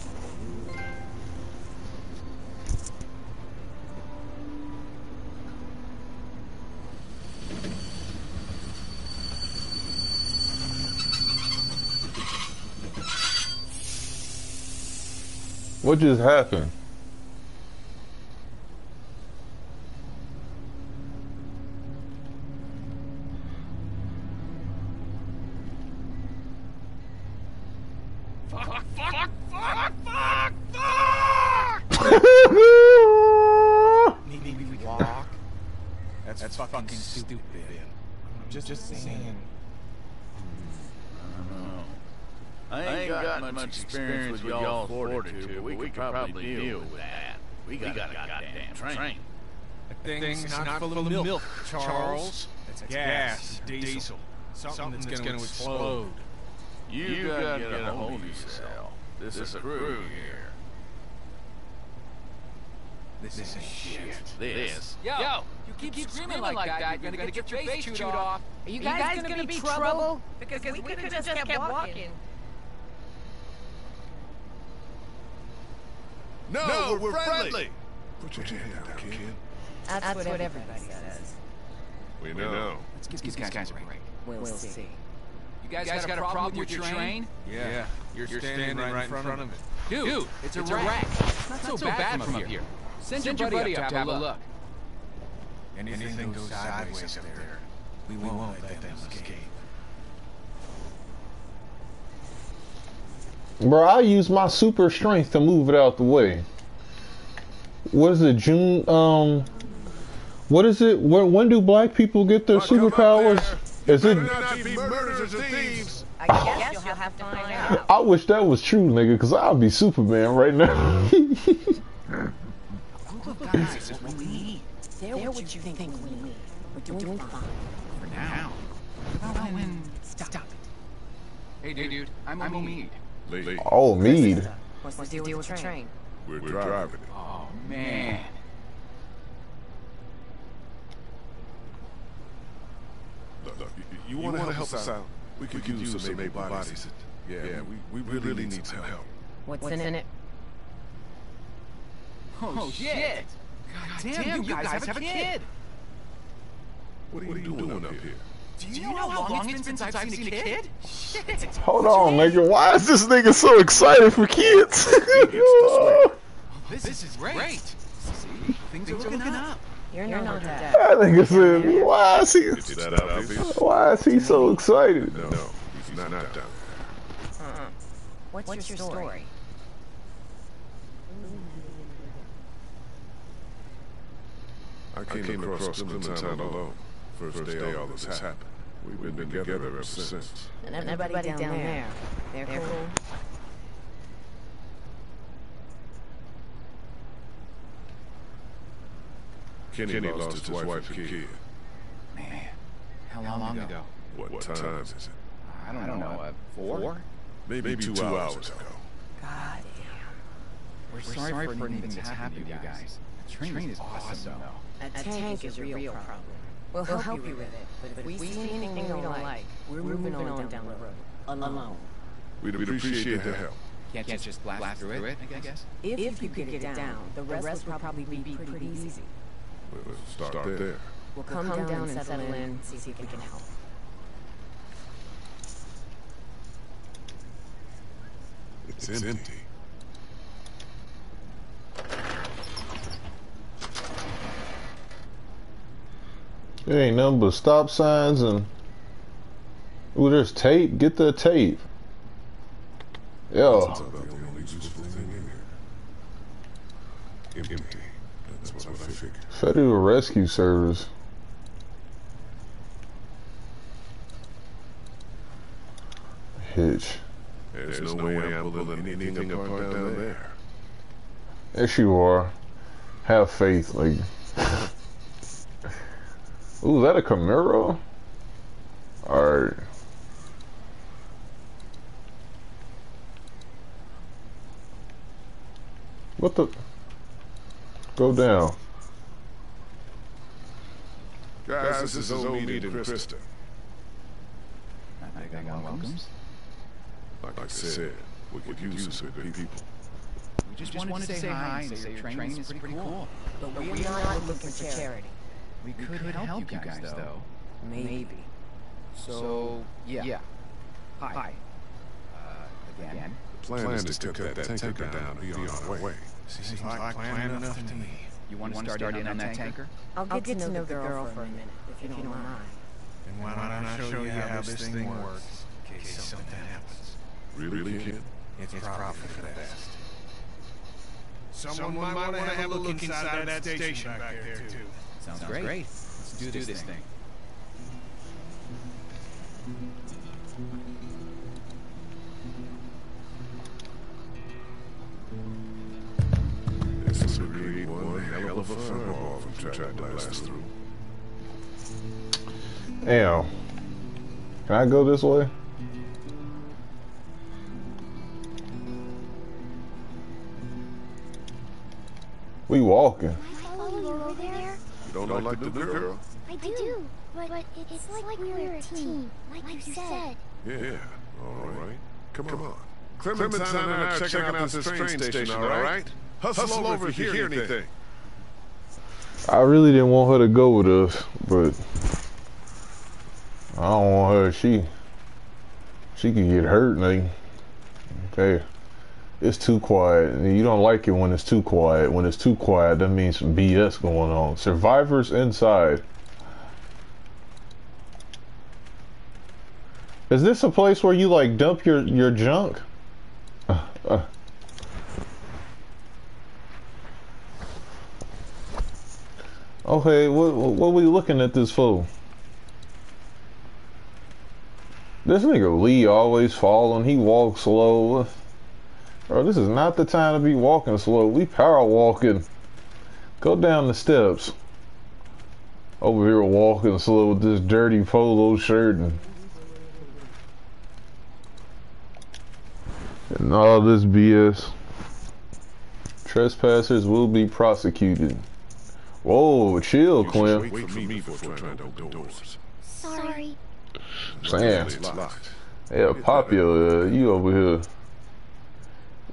What just happened? Maybe we walk. That's, That's fucking stupid. I'm just, just saying. I ain't, got, much experience with y'all fortitude, but we could probably deal with that. We got, a goddamn train. That thing's, not, full of milk, Charles. It's gas, diesel, something, that's, gonna, explode. You, gotta, get a hold of yourself. This, is a crew here. This, is shit. This. Yo, Yo you keep, screaming, like that, you're gonna get your face chewed off. Are you guys, gonna, be trouble? Because, we could have just kept walking. No, no we're, friendly. Put your hand down, kid. That's, what, everybody says. We know. Let's give these guys a break. We'll, see. You guys, got, a problem with your train? Yeah, yeah. you're, standing, right, in front, of it. Dude, Dude it's, a wreck. It's not, so bad from up here. Send, your buddy up to have a look. Anything, goes sideways up there, we won't, let them escape. Bro, I use my super strength to move it out the way. What is it, June? Um, what is it? When, when do black people get their superpowers? Is it? Better not be murderers and thieves. I guess, you'll have to find out. I wish that was true, nigga, cause I'd be Superman right now. Guys, what we need. They're, what, you think, we need. We're doing, fine. For now. How. Stop it. Hey, dude. I'm Omid. Lee, oh, mead. What's the deal with the train? we're driving it. Oh, man. Look, look, you, want to help us out? We could use some able bodies. Yeah, we, we really need some help. What's, in, it? Oh, oh, shit. God damn, you guys have a kid. What are you doing up here? Do you know how long it's been since I've seen a kid? Shit. Hold on, nigga. Why is this nigga so excited for kids? [laughs] [laughs] This is great. See, things are looking up. You're, not her dad. that nigga said, why is he? Is that obvious? [laughs] Why is he so excited? No, he's not down there. Uh-uh. What's, your story? I came, across Clementine alone. First, day all this happened. We've been, together ever since. And everybody, down, there. They're, cool. Kenny, Kenny lost, his wife and kid. Man, how long, ago? What, what time is it? I don't, know. Uh, four? Maybe, two, hours, ago. God damn. We're, sorry, for anything that's happened to you guys. The train, is awesome, though. A, tank, is your real problem. We'll, help, you with it, but if, we see anything we don't like, we're moving on down the road. Alone. We'd appreciate the help. Can't, you just blast, through, it, I guess? If, you could get it down, the rest, would probably be pretty easy. We'll start, there. We'll come, down, and settle in, see if we can help. It's, empty. There ain't nothing but stop signs and. Ooh, there's tape. Get the tape. Yo. That's about the only useful thing in here. Empty. That's what I figured. Federal Rescue Service. Hitch. There's, no, way I'm pulling anything apart down there. Yes, you are. Have faith. Like. Ooh, is that a Camaro? Alright. What the? Go down. Guys, this is Omid and Christa. I got welcomes. Like I said, we could use some good people. We just, wanted, to say hi and say your training is pretty cool. But we are not looking for charity. We could, help, you guys, though. Maybe. So, yeah. Hi. Uh, again. The plan, is to cut that tanker down and be on our way. Seems like plan enough to me. You want to start, in on that tanker? I'll get, to, know the girl for a minute, if you don't mind. And why don't I show you how this thing works, in case something happens. Really, kid? It's probably for the best. Someone might want to have a look inside of that station back there, too. Sounds, great. Let's do, this, thing. This would be one hell of a fireball if we tried to blast through. Damn. Can I go this way? We walking. Follow you over there? You don't, like, the new girl? I do, but, but it's, like we're a team, like you said. Yeah, all right. Come, on. Clementine, and I are checking out this train station, all right? Hustle, over if you hear anything. I really didn't want her to go with us, but I don't want her. She she could get hurt, like okay. It's too quiet. You don't like it when it's too quiet. When it's too quiet, that means some BS going on. Survivors inside. Is this a place where you like dump your your junk? Uh, [sighs] uh. Okay, what what we looking at this for? This nigga Lee always falling. He walks slow. Bro, this is not the time to be walking slow. We power walking. Go down the steps. Over here walking slow with this dirty polo shirt and, and all this BS. Trespassers will be prosecuted. Whoa, chill, Clem. Wait for me before trying to open doors. Sorry. Sam. Yeah, pop uh, you over here.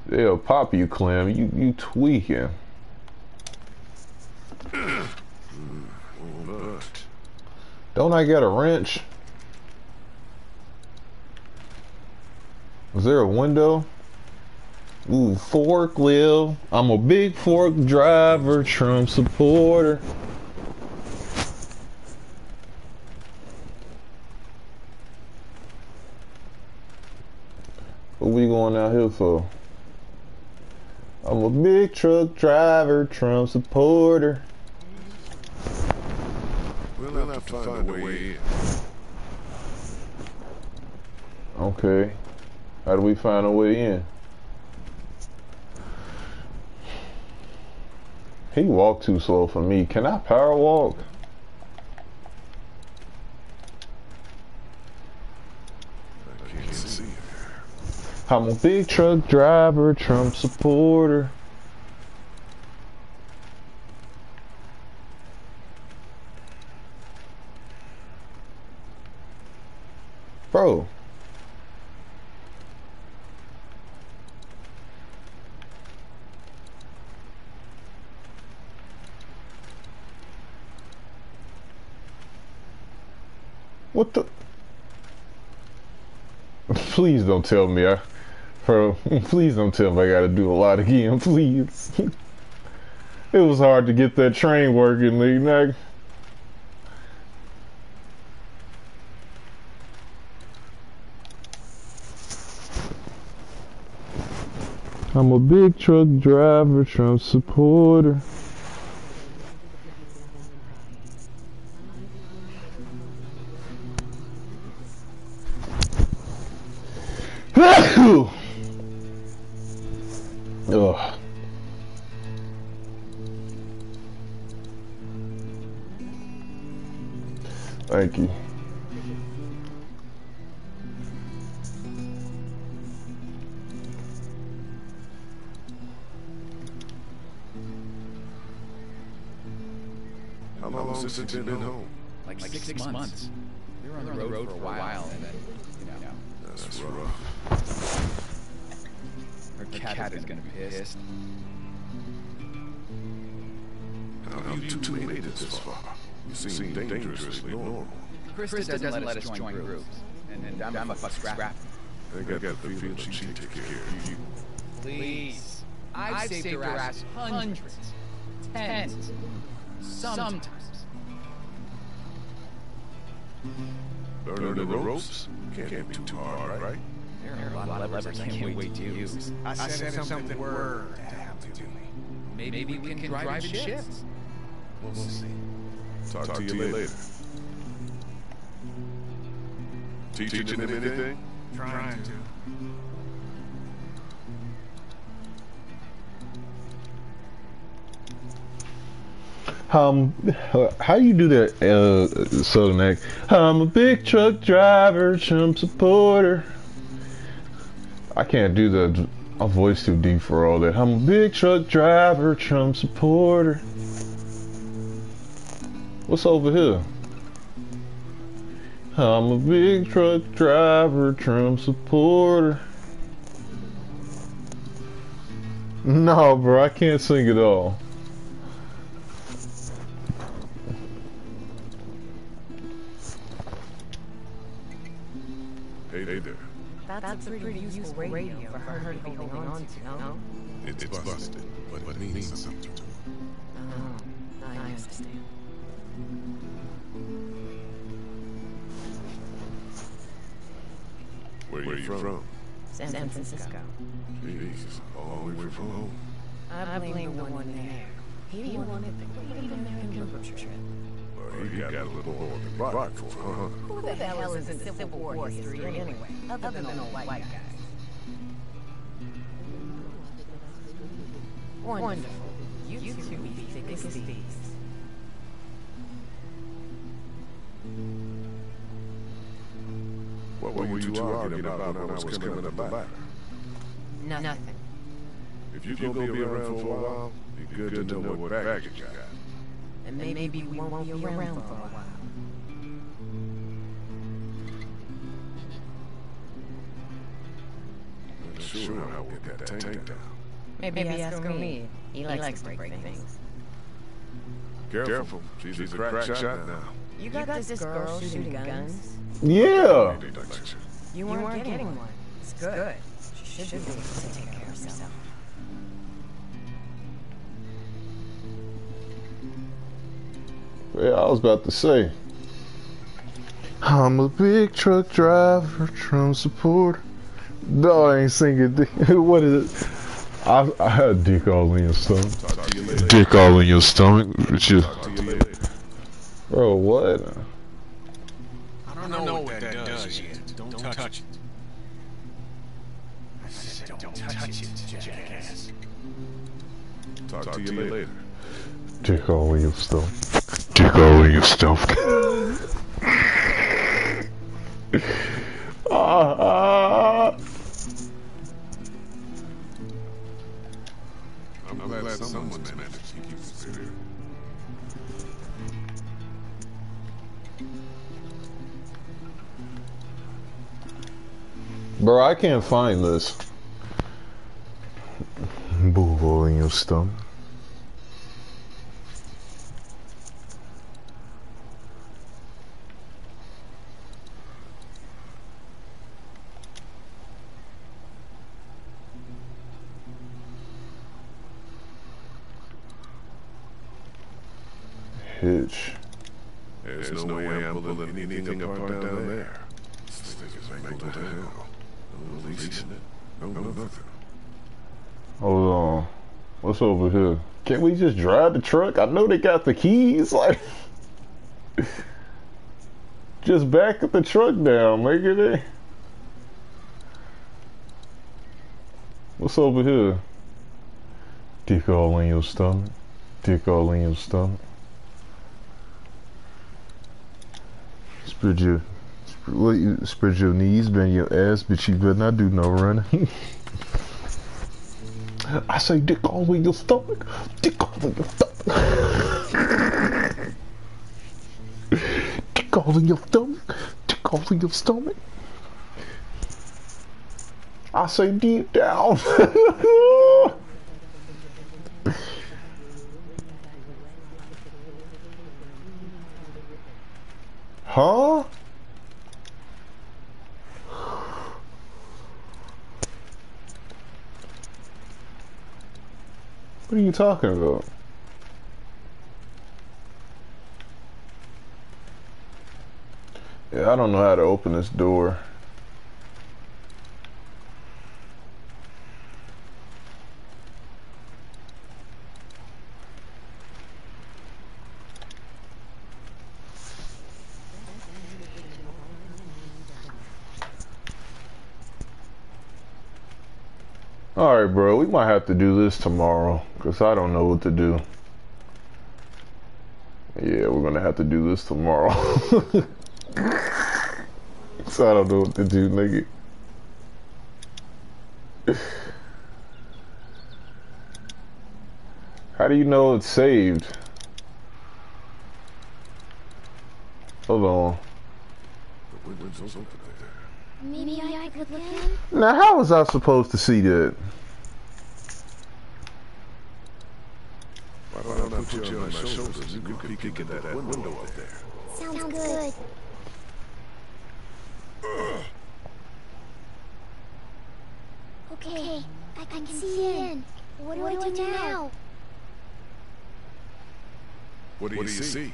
They'll pop you, Clem. You you tweaking. Don't I get a wrench? Is there a window? Ooh, fork, forklift. I'm a big fork driver, Trump supporter. What we going out here for? I'm a big truck driver, Trump supporter. we'll have to find a way in. Okay. How do we find a way in? He walked too slow for me. Can I power walk? I can't see it. I'm a big truck driver, Trump supporter. Bro. What the? [laughs] Please don't tell me I, Bro, [laughs] please don't tell me I gotta do a lot again, [laughs] please. it was hard to get that train working, League Neck. I'm a big truck driver, Trump supporter. [coughs] Whew! Dangerously normal. Christa doesn't, let us join groups, and, and I'm, a fuck scrap. I got the feeling she takes care of you. Please. I've, saved, her ass hundreds, tens, sometimes. Learning the ropes can't be too hard, right? There are a lot of levers I can't wait to use. I said, something were to happen to me. Maybe, we can, drive, in shifts. We'll see. Talk, to, you later. Teaching him anything? Trying to. Um, how you do that, uh, Southern act? I'm a big truck driver, Trump supporter. I can't do the a voice too deep for all that. I'm a big truck driver, Trump supporter. What's over here? I'm a big truck driver, Trump supporter. No, bro, I can't sing at all. Hey, hey there. That's, a pretty, useful radio, for her to be holding on to, no? It's, busted, but it means something to me. Oh, I understand. Where, are you from? San Francisco. Jeez, all the way from home. I blame the one there. He wanted the Great American Road Trip. Well, you got, a little more than rock for, huh? Who the hell is into Civil War history anyway, other than old white guys? Wonderful. You two be thick as thieves. What were you two arguing about when I was coming up the ladder? Nothing. If you're gonna be around for a while, be good to know what baggage you got. And maybe we won't be around for a while. I'm sure I will get that tank down. Maybe, ask me. He likes, to break, things. Careful, she's, a crack, shot, now. You got, this, girl shooting guns? Yeah. Need a lecture. You weren't, getting, one. It's good. She should, be able to take care of herself. Yeah, I was about to say. I'm a big truck driver, Trump supporter. No, I ain't singing. [laughs] what is it? I, I had dick all in your stomach. Talk to you later. Dick all in your stomach. What you- Talk to you later. Bro, what? I don't know, what that, does yet. Don't, touch it. I said don't, touch it, jackass. Talk, to you later. Dick all in your stomach. Dick all in your stomach. ah, ah. I'm, glad, someone's managed to keep the spirit. Bro, I can't find this. Boo hole in your stomach. Hitch. There's, no, way I'm pulling anything apart down there. This thing is mangled to hell. No nothing. What's over here? Can't we just drive the truck? I know they got the keys. [laughs] Like, just back the truck down, make it. What's over here? Dick all in your stomach. Dick all in your stomach. Your, spread, what you, spread your knees, bend your ass, but you better not do no running. [laughs] I say dick all in your stomach. Dick all in your stomach. dick all in your stomach. Dick all in your stomach. I say deep down. [laughs] huh? What are you talking about? Yeah, I don't know how to open this door. Alright, bro, we might have to do this tomorrow, because I don't know what to do. Yeah, we're gonna have to do this tomorrow. [laughs] so I don't know what to do, nigga. How do you know it's saved? Hold on. The window's open there. Maybe I could look in? Now, how was I supposed to see that? Why don't I put you on my shoulders? You can peek at that window up there. Sounds good. Okay, I can see in. What do I do now? What do you see?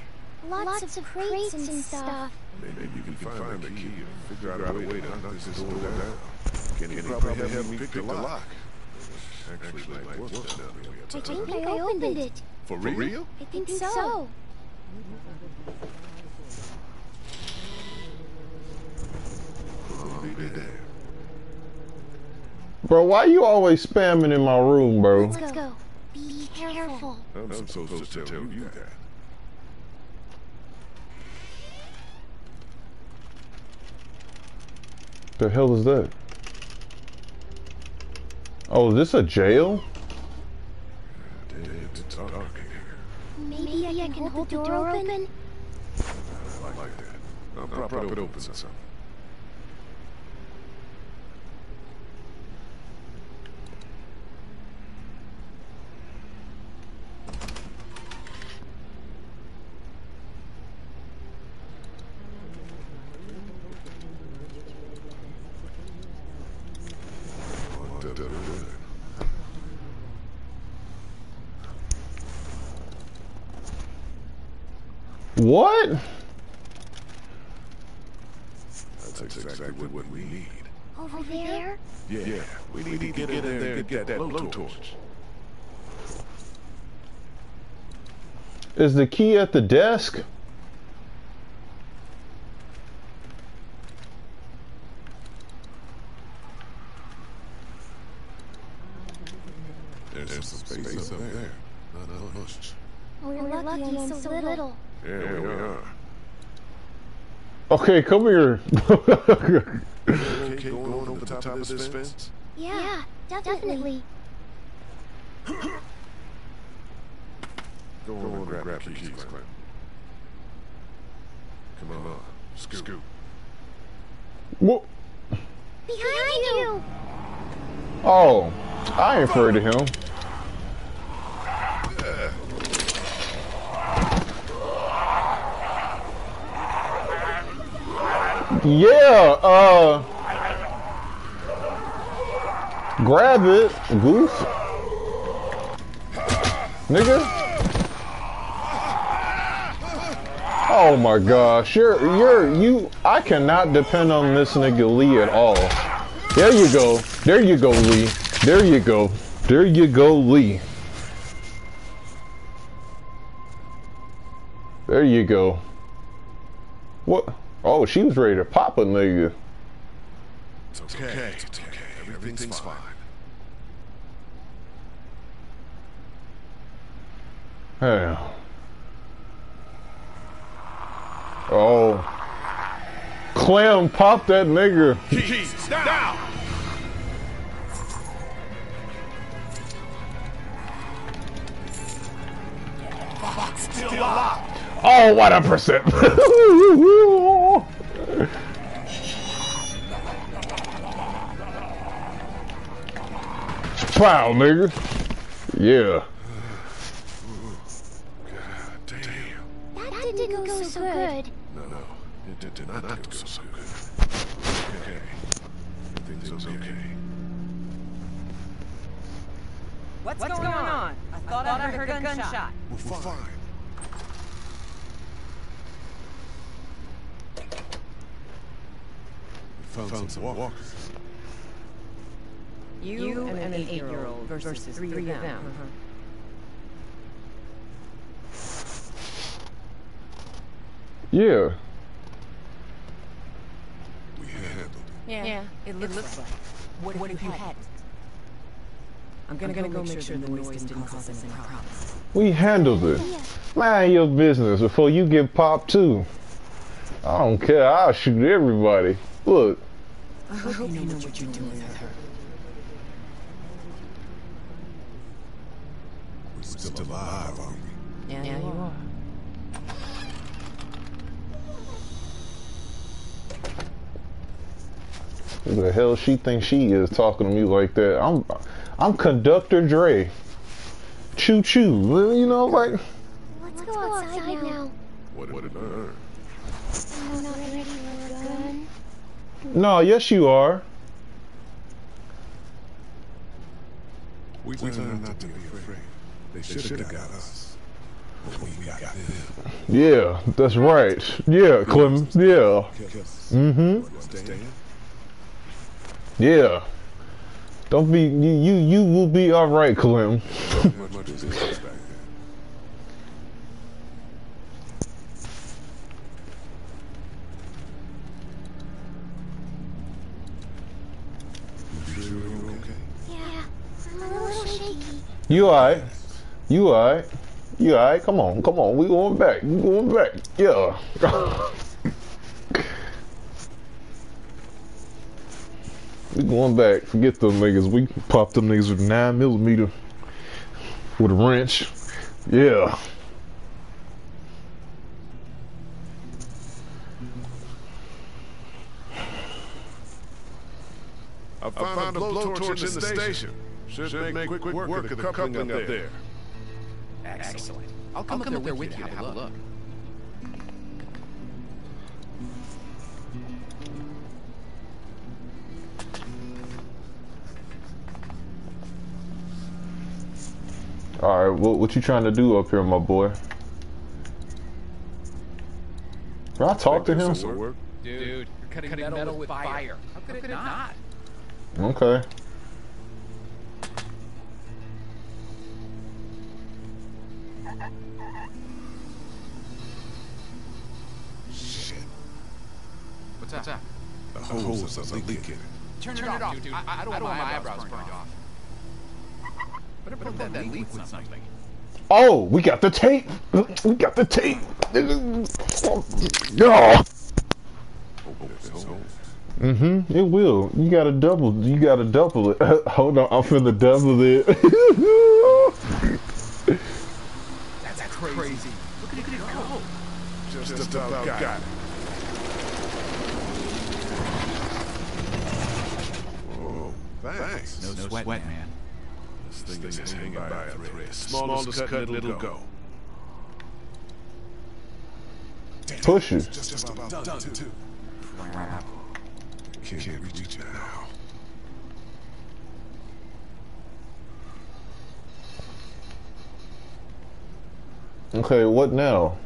Lots of crates and stuff. Maybe you can find the key or figure out a way to knock this door down. Can you probably help me pick the lock? Actually, might work down here. I think I opened it. For real? I think so. I'll be there. Bro, why you always spamming in my room, bro? Let's go. Be careful. I'm supposed to tell you that. The hell is that? Oh, is this a jail? Damn, it's dark in here. Maybe I can hold the door open? I like that. I'll prop it open some. Done, done, done. What? That's exactly what we need. Over there? Yeah, yeah. We need, to get, in there and get that blowtorch. Is the key at the desk? There's some space up there. Not much. We're lucky I'm so little. Yeah, we are. Okay, come here. Okay, going over the top of this fence? Yeah, definitely. Go on and grab the keys, Clem. Come on, uh, scoot. scoot. Wha- Behind you! Oh, I ain't afraid of him. Yeah, uh. Grab it, goose. Nigga. Oh my gosh, you're, you're, you, I cannot depend on this nigga Lee at all. There you go, there you go Lee, there you go, there you go Lee. There you go. What? Oh, she was ready to pop a nigga. It's okay. It's okay. Everything's fine. Hey. Oh. Clem, pop that nigga. Keys down. Still locked. Oh, what a percent. [laughs] Wow, nigga. Yeah. Damn. That didn't go so good. No, no. It did, did not go so good. Okay. Everything's okay. What's, going, on? I thought I, heard, a gunshot. We're fine. We found, some walkers. You, and an eight-year-old versus, three, of them. Uh-huh. Yeah. We handled it. Yeah, it looks, like. What, what if you hadn't? I'm gonna, go, make sure the noise didn't cause us any problems. We handled it. Mind your business before you get popped too. I don't care. I'll shoot everybody. Look. I hope, you know what you're doing with her. We're still alive, aren't we? Yeah, you are. Who the hell she thinks she is talking to me like that? I'm I'm conductor Dre. Choo choo. You know, like Let's go outside now. What did it earn? I'm not ready for a gun. No, yes you are. We learned not to be afraid. They should have got us. But we got them. Yeah, that's right. Yeah, Clem. Yeah. Mm-hmm. Yeah. Don't be you you, you will be alright, Clem. [laughs] Much much business back then. You you're okay? Yeah, I'm a little shaky. You alright. You alright. You alright. Come on, come on. We going back. We going back. Yeah. [laughs] we going back. Forget them niggas. We popped them niggas with nine millimeter with a wrench. Yeah. I found, a blowtorch in the station. Should, make, quick, work, of the coupling up there. Excellent. I'll come, up there with you to have a look. Alright, what what you trying to do up here, my boy? Can I talk to him? This'll work. Dude, you're cutting, metal, with fire. How could, it not? Okay. What's up? What's up? The hose is a leak in it. Turn, it off, dude. I, I don't, want my eyebrows burned off. Better put that, that leak with something. Oh, we got the tape. We got the tape. Yeah. Open this hole. Mm-hmm. It will. You gotta double. You gotta double it. [laughs] Hold on, I'm finna double it. That's, [laughs] that's crazy. Look at it go. Just, about, got, it. Thanks. No, sweat, man. This thing is hanging by a thread. Smallest cut and it'll go. Push it. Just about done, too. Crap. Can't reach it now. Okay, what now?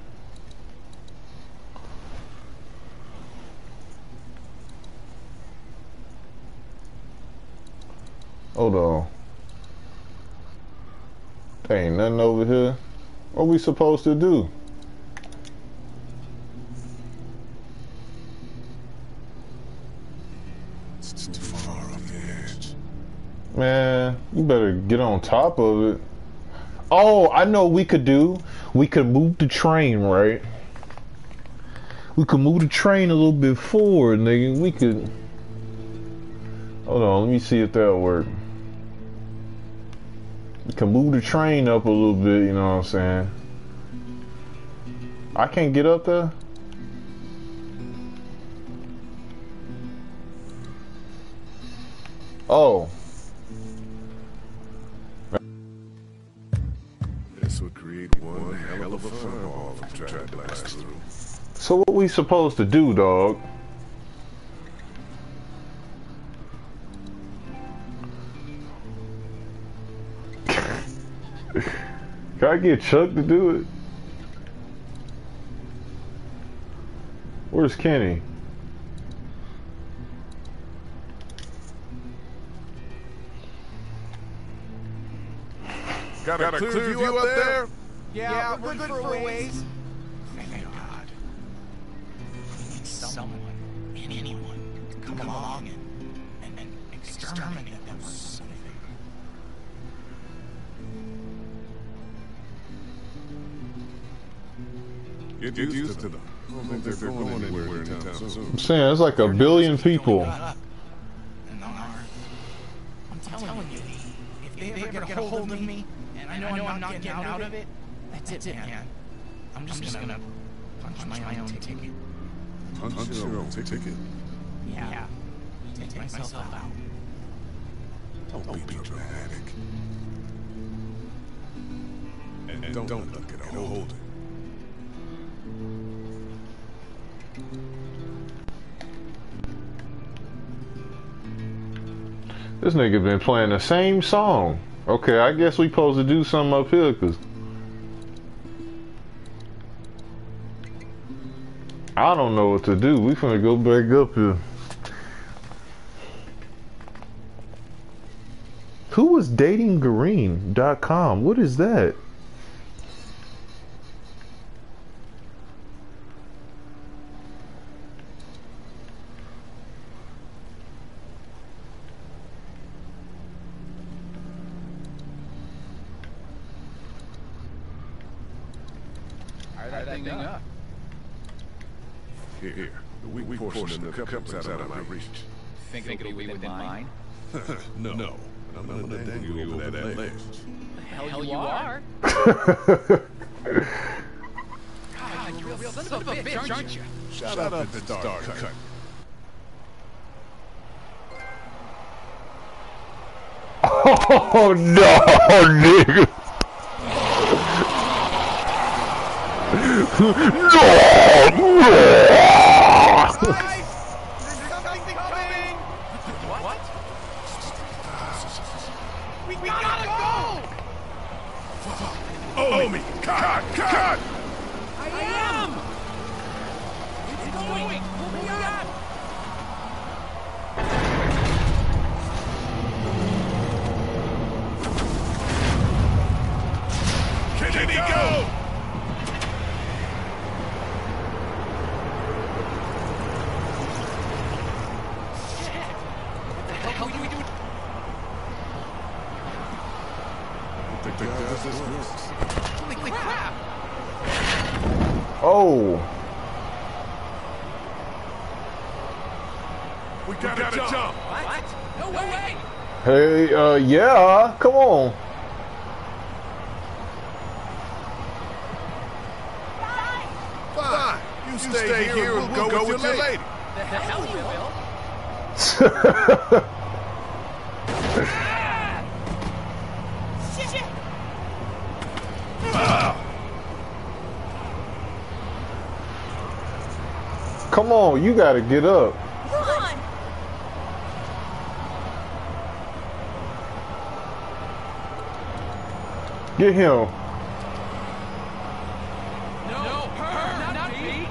Hold on. There ain't nothing over here. What we supposed to do? It's too far up edge. Man, you better get on top of it. Oh, I know we could do. We could move the train, right? We could move the train a little bit forward, nigga. We could... Hold on, let me see if that'll work. Can move the train up a little bit, you know what I'm saying? I can't get up there? Oh. This would create one hell of a fireball if you try to blast through. So what we supposed to do, dog? I get Chuck to do it? Where's Kenny? Got, a, clear, view, up there? Yeah, we're, good, for a ways. Thank God. We need someone, anyone, to come along and, and, and exterminate Get used, to them. I don't think they're going anywhere anytime soon. I'm saying it's like a billion people. And no, I'm telling you, if they ever get a hold of me, and I know I'm not getting out of it, that's it, man. I'm just gonna punch my own ticket. Punch your own ticket. Yeah, yeah. take myself out. Don't be dramatic. And don't, don't let it get a hold of This nigga been playing the same song. Okay, I guess we supposed to do something up here, cause I don't know what to do. We finna go back up here. Who was dating Green.com? What is that Here, here. The weak, portion of the cup's is out of my reach. Think, Think it'll be within mine? [laughs] no. no. I'm not gonna dangle you over that ledge. Hell, you are. [laughs] God, you real son of a bitch, aren't you? Shut, up, at the start cut. [laughs] Oh no, nigga. No? We! Oh, me! Cut! Cut! I Oh, We gotta, jump. What? No way! hey, uh, yeah, come on. Fine. You, stay, here and we'll go, with, your lady. The hell you will? [laughs] Shit! Come on, you gotta get up. Get him. No, her, not, me!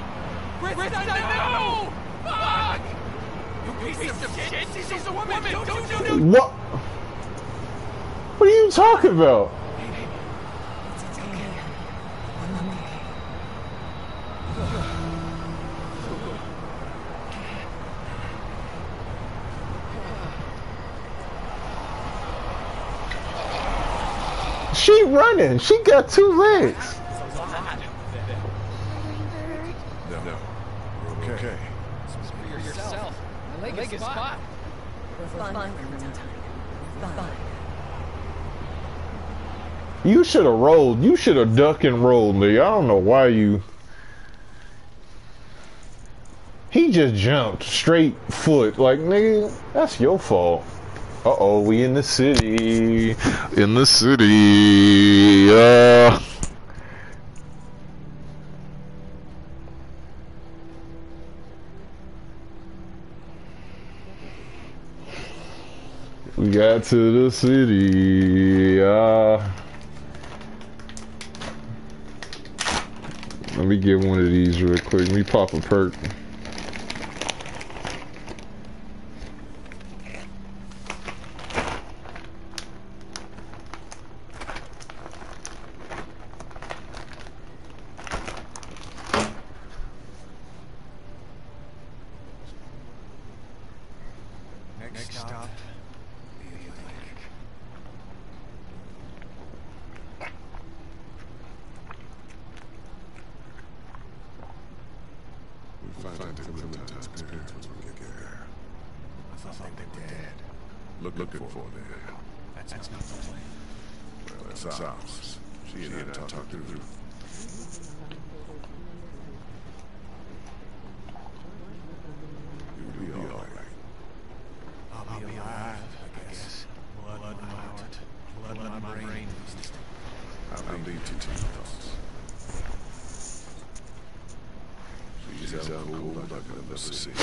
Christa, no! Fuck! You piece, of shit! She's a woman! Don't, don't, don't, don't! What? What are you talking about? She. She got two legs. No, no. We're okay. For yourself. My leg is fine. We're fine, Clementine. We're fine. You should have rolled. You should have duck and rolled, Lee. I don't know why you. He just jumped straight foot. Like, nigga, that's your fault. Uh oh, we in the city. In the city. Uh. We got to the city. Uh. Let me get one of these real quick. Let me pop a perk. Next stop. We'll find Clementine's parents once we get there. I thought they were dead. Look, looking for them. That's, that's not the plan. Well, that's ours. She and I talked through. You'll be all right. I'll be alive, I guess. Blood in my heart. Blood in my brain. I'll lead you to your thoughts. She's out cold like I've never seen.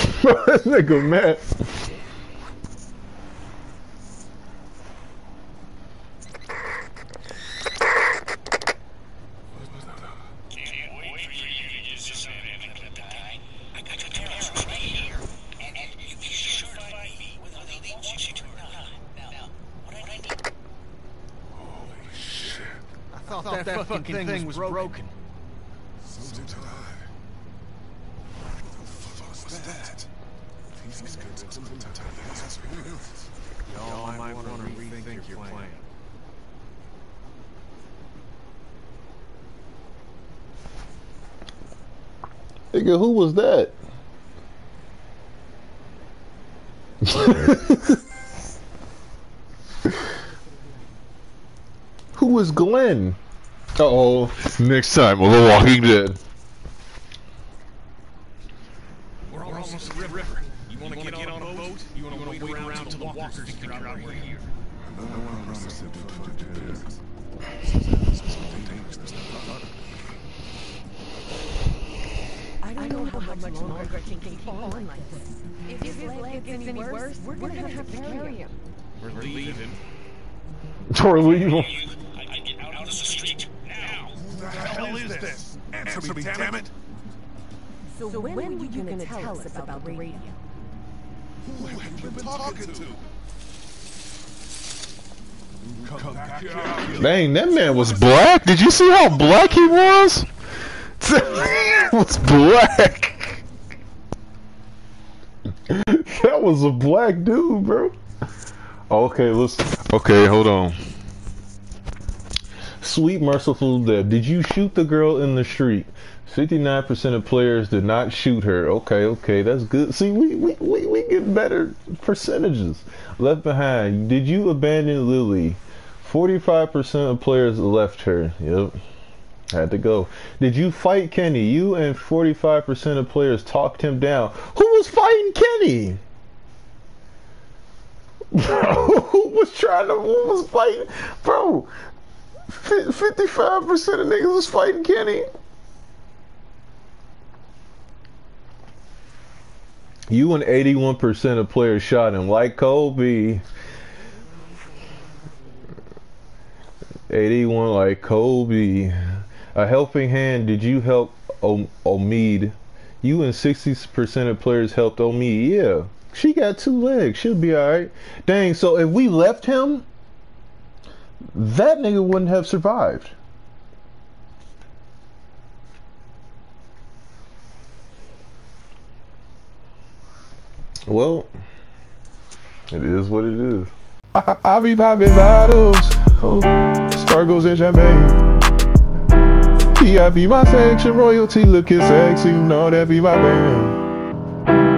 that nigga mad. I thought, that, fucking thing, was broken did I. What the fuck was that? These guns and Clementine has experience. Y'all might want to rethink your plan. Nigga, who was that? [laughs] who was Glenn? Uh oh. Next time on The Walking Dead. Or leave him. I get out of the street now. Who the hell is this? Answer me, damn it! So, when, were you gonna tell us about the radio? Who have you been talking to? Come back here. Dang, that man was black. Did you see how black he was? That [laughs] was black. [laughs] that was a black dude, bro. Okay, let's. Okay, hold on. Sweet merciful death. Did you shoot the girl in the street? 59% of players did not shoot her. Okay, okay, that's good. See, we, we, we, we get better percentages. Left behind. Did you abandon Lilly? 45% of players left her. Yep. Had to go. Did you fight Kenny? You and 45% of players talked him down. Who was fighting Kenny? Bro, [laughs] who was trying to, who was fighting? Bro, 55% of niggas was fighting Kenny. You and 81% of players shot him like Kobe. 81 like Kobe. A helping hand. Did you help Omid? You and 60% of players helped Omid. Yeah. She got two legs. She'll be alright. Dang, so if we left him, that nigga wouldn't have survived. Well, it is what it is. I, I be popping bottles. Oh. cargoes and champagne. VIP my section, royalty looking sexy, you know that be my band.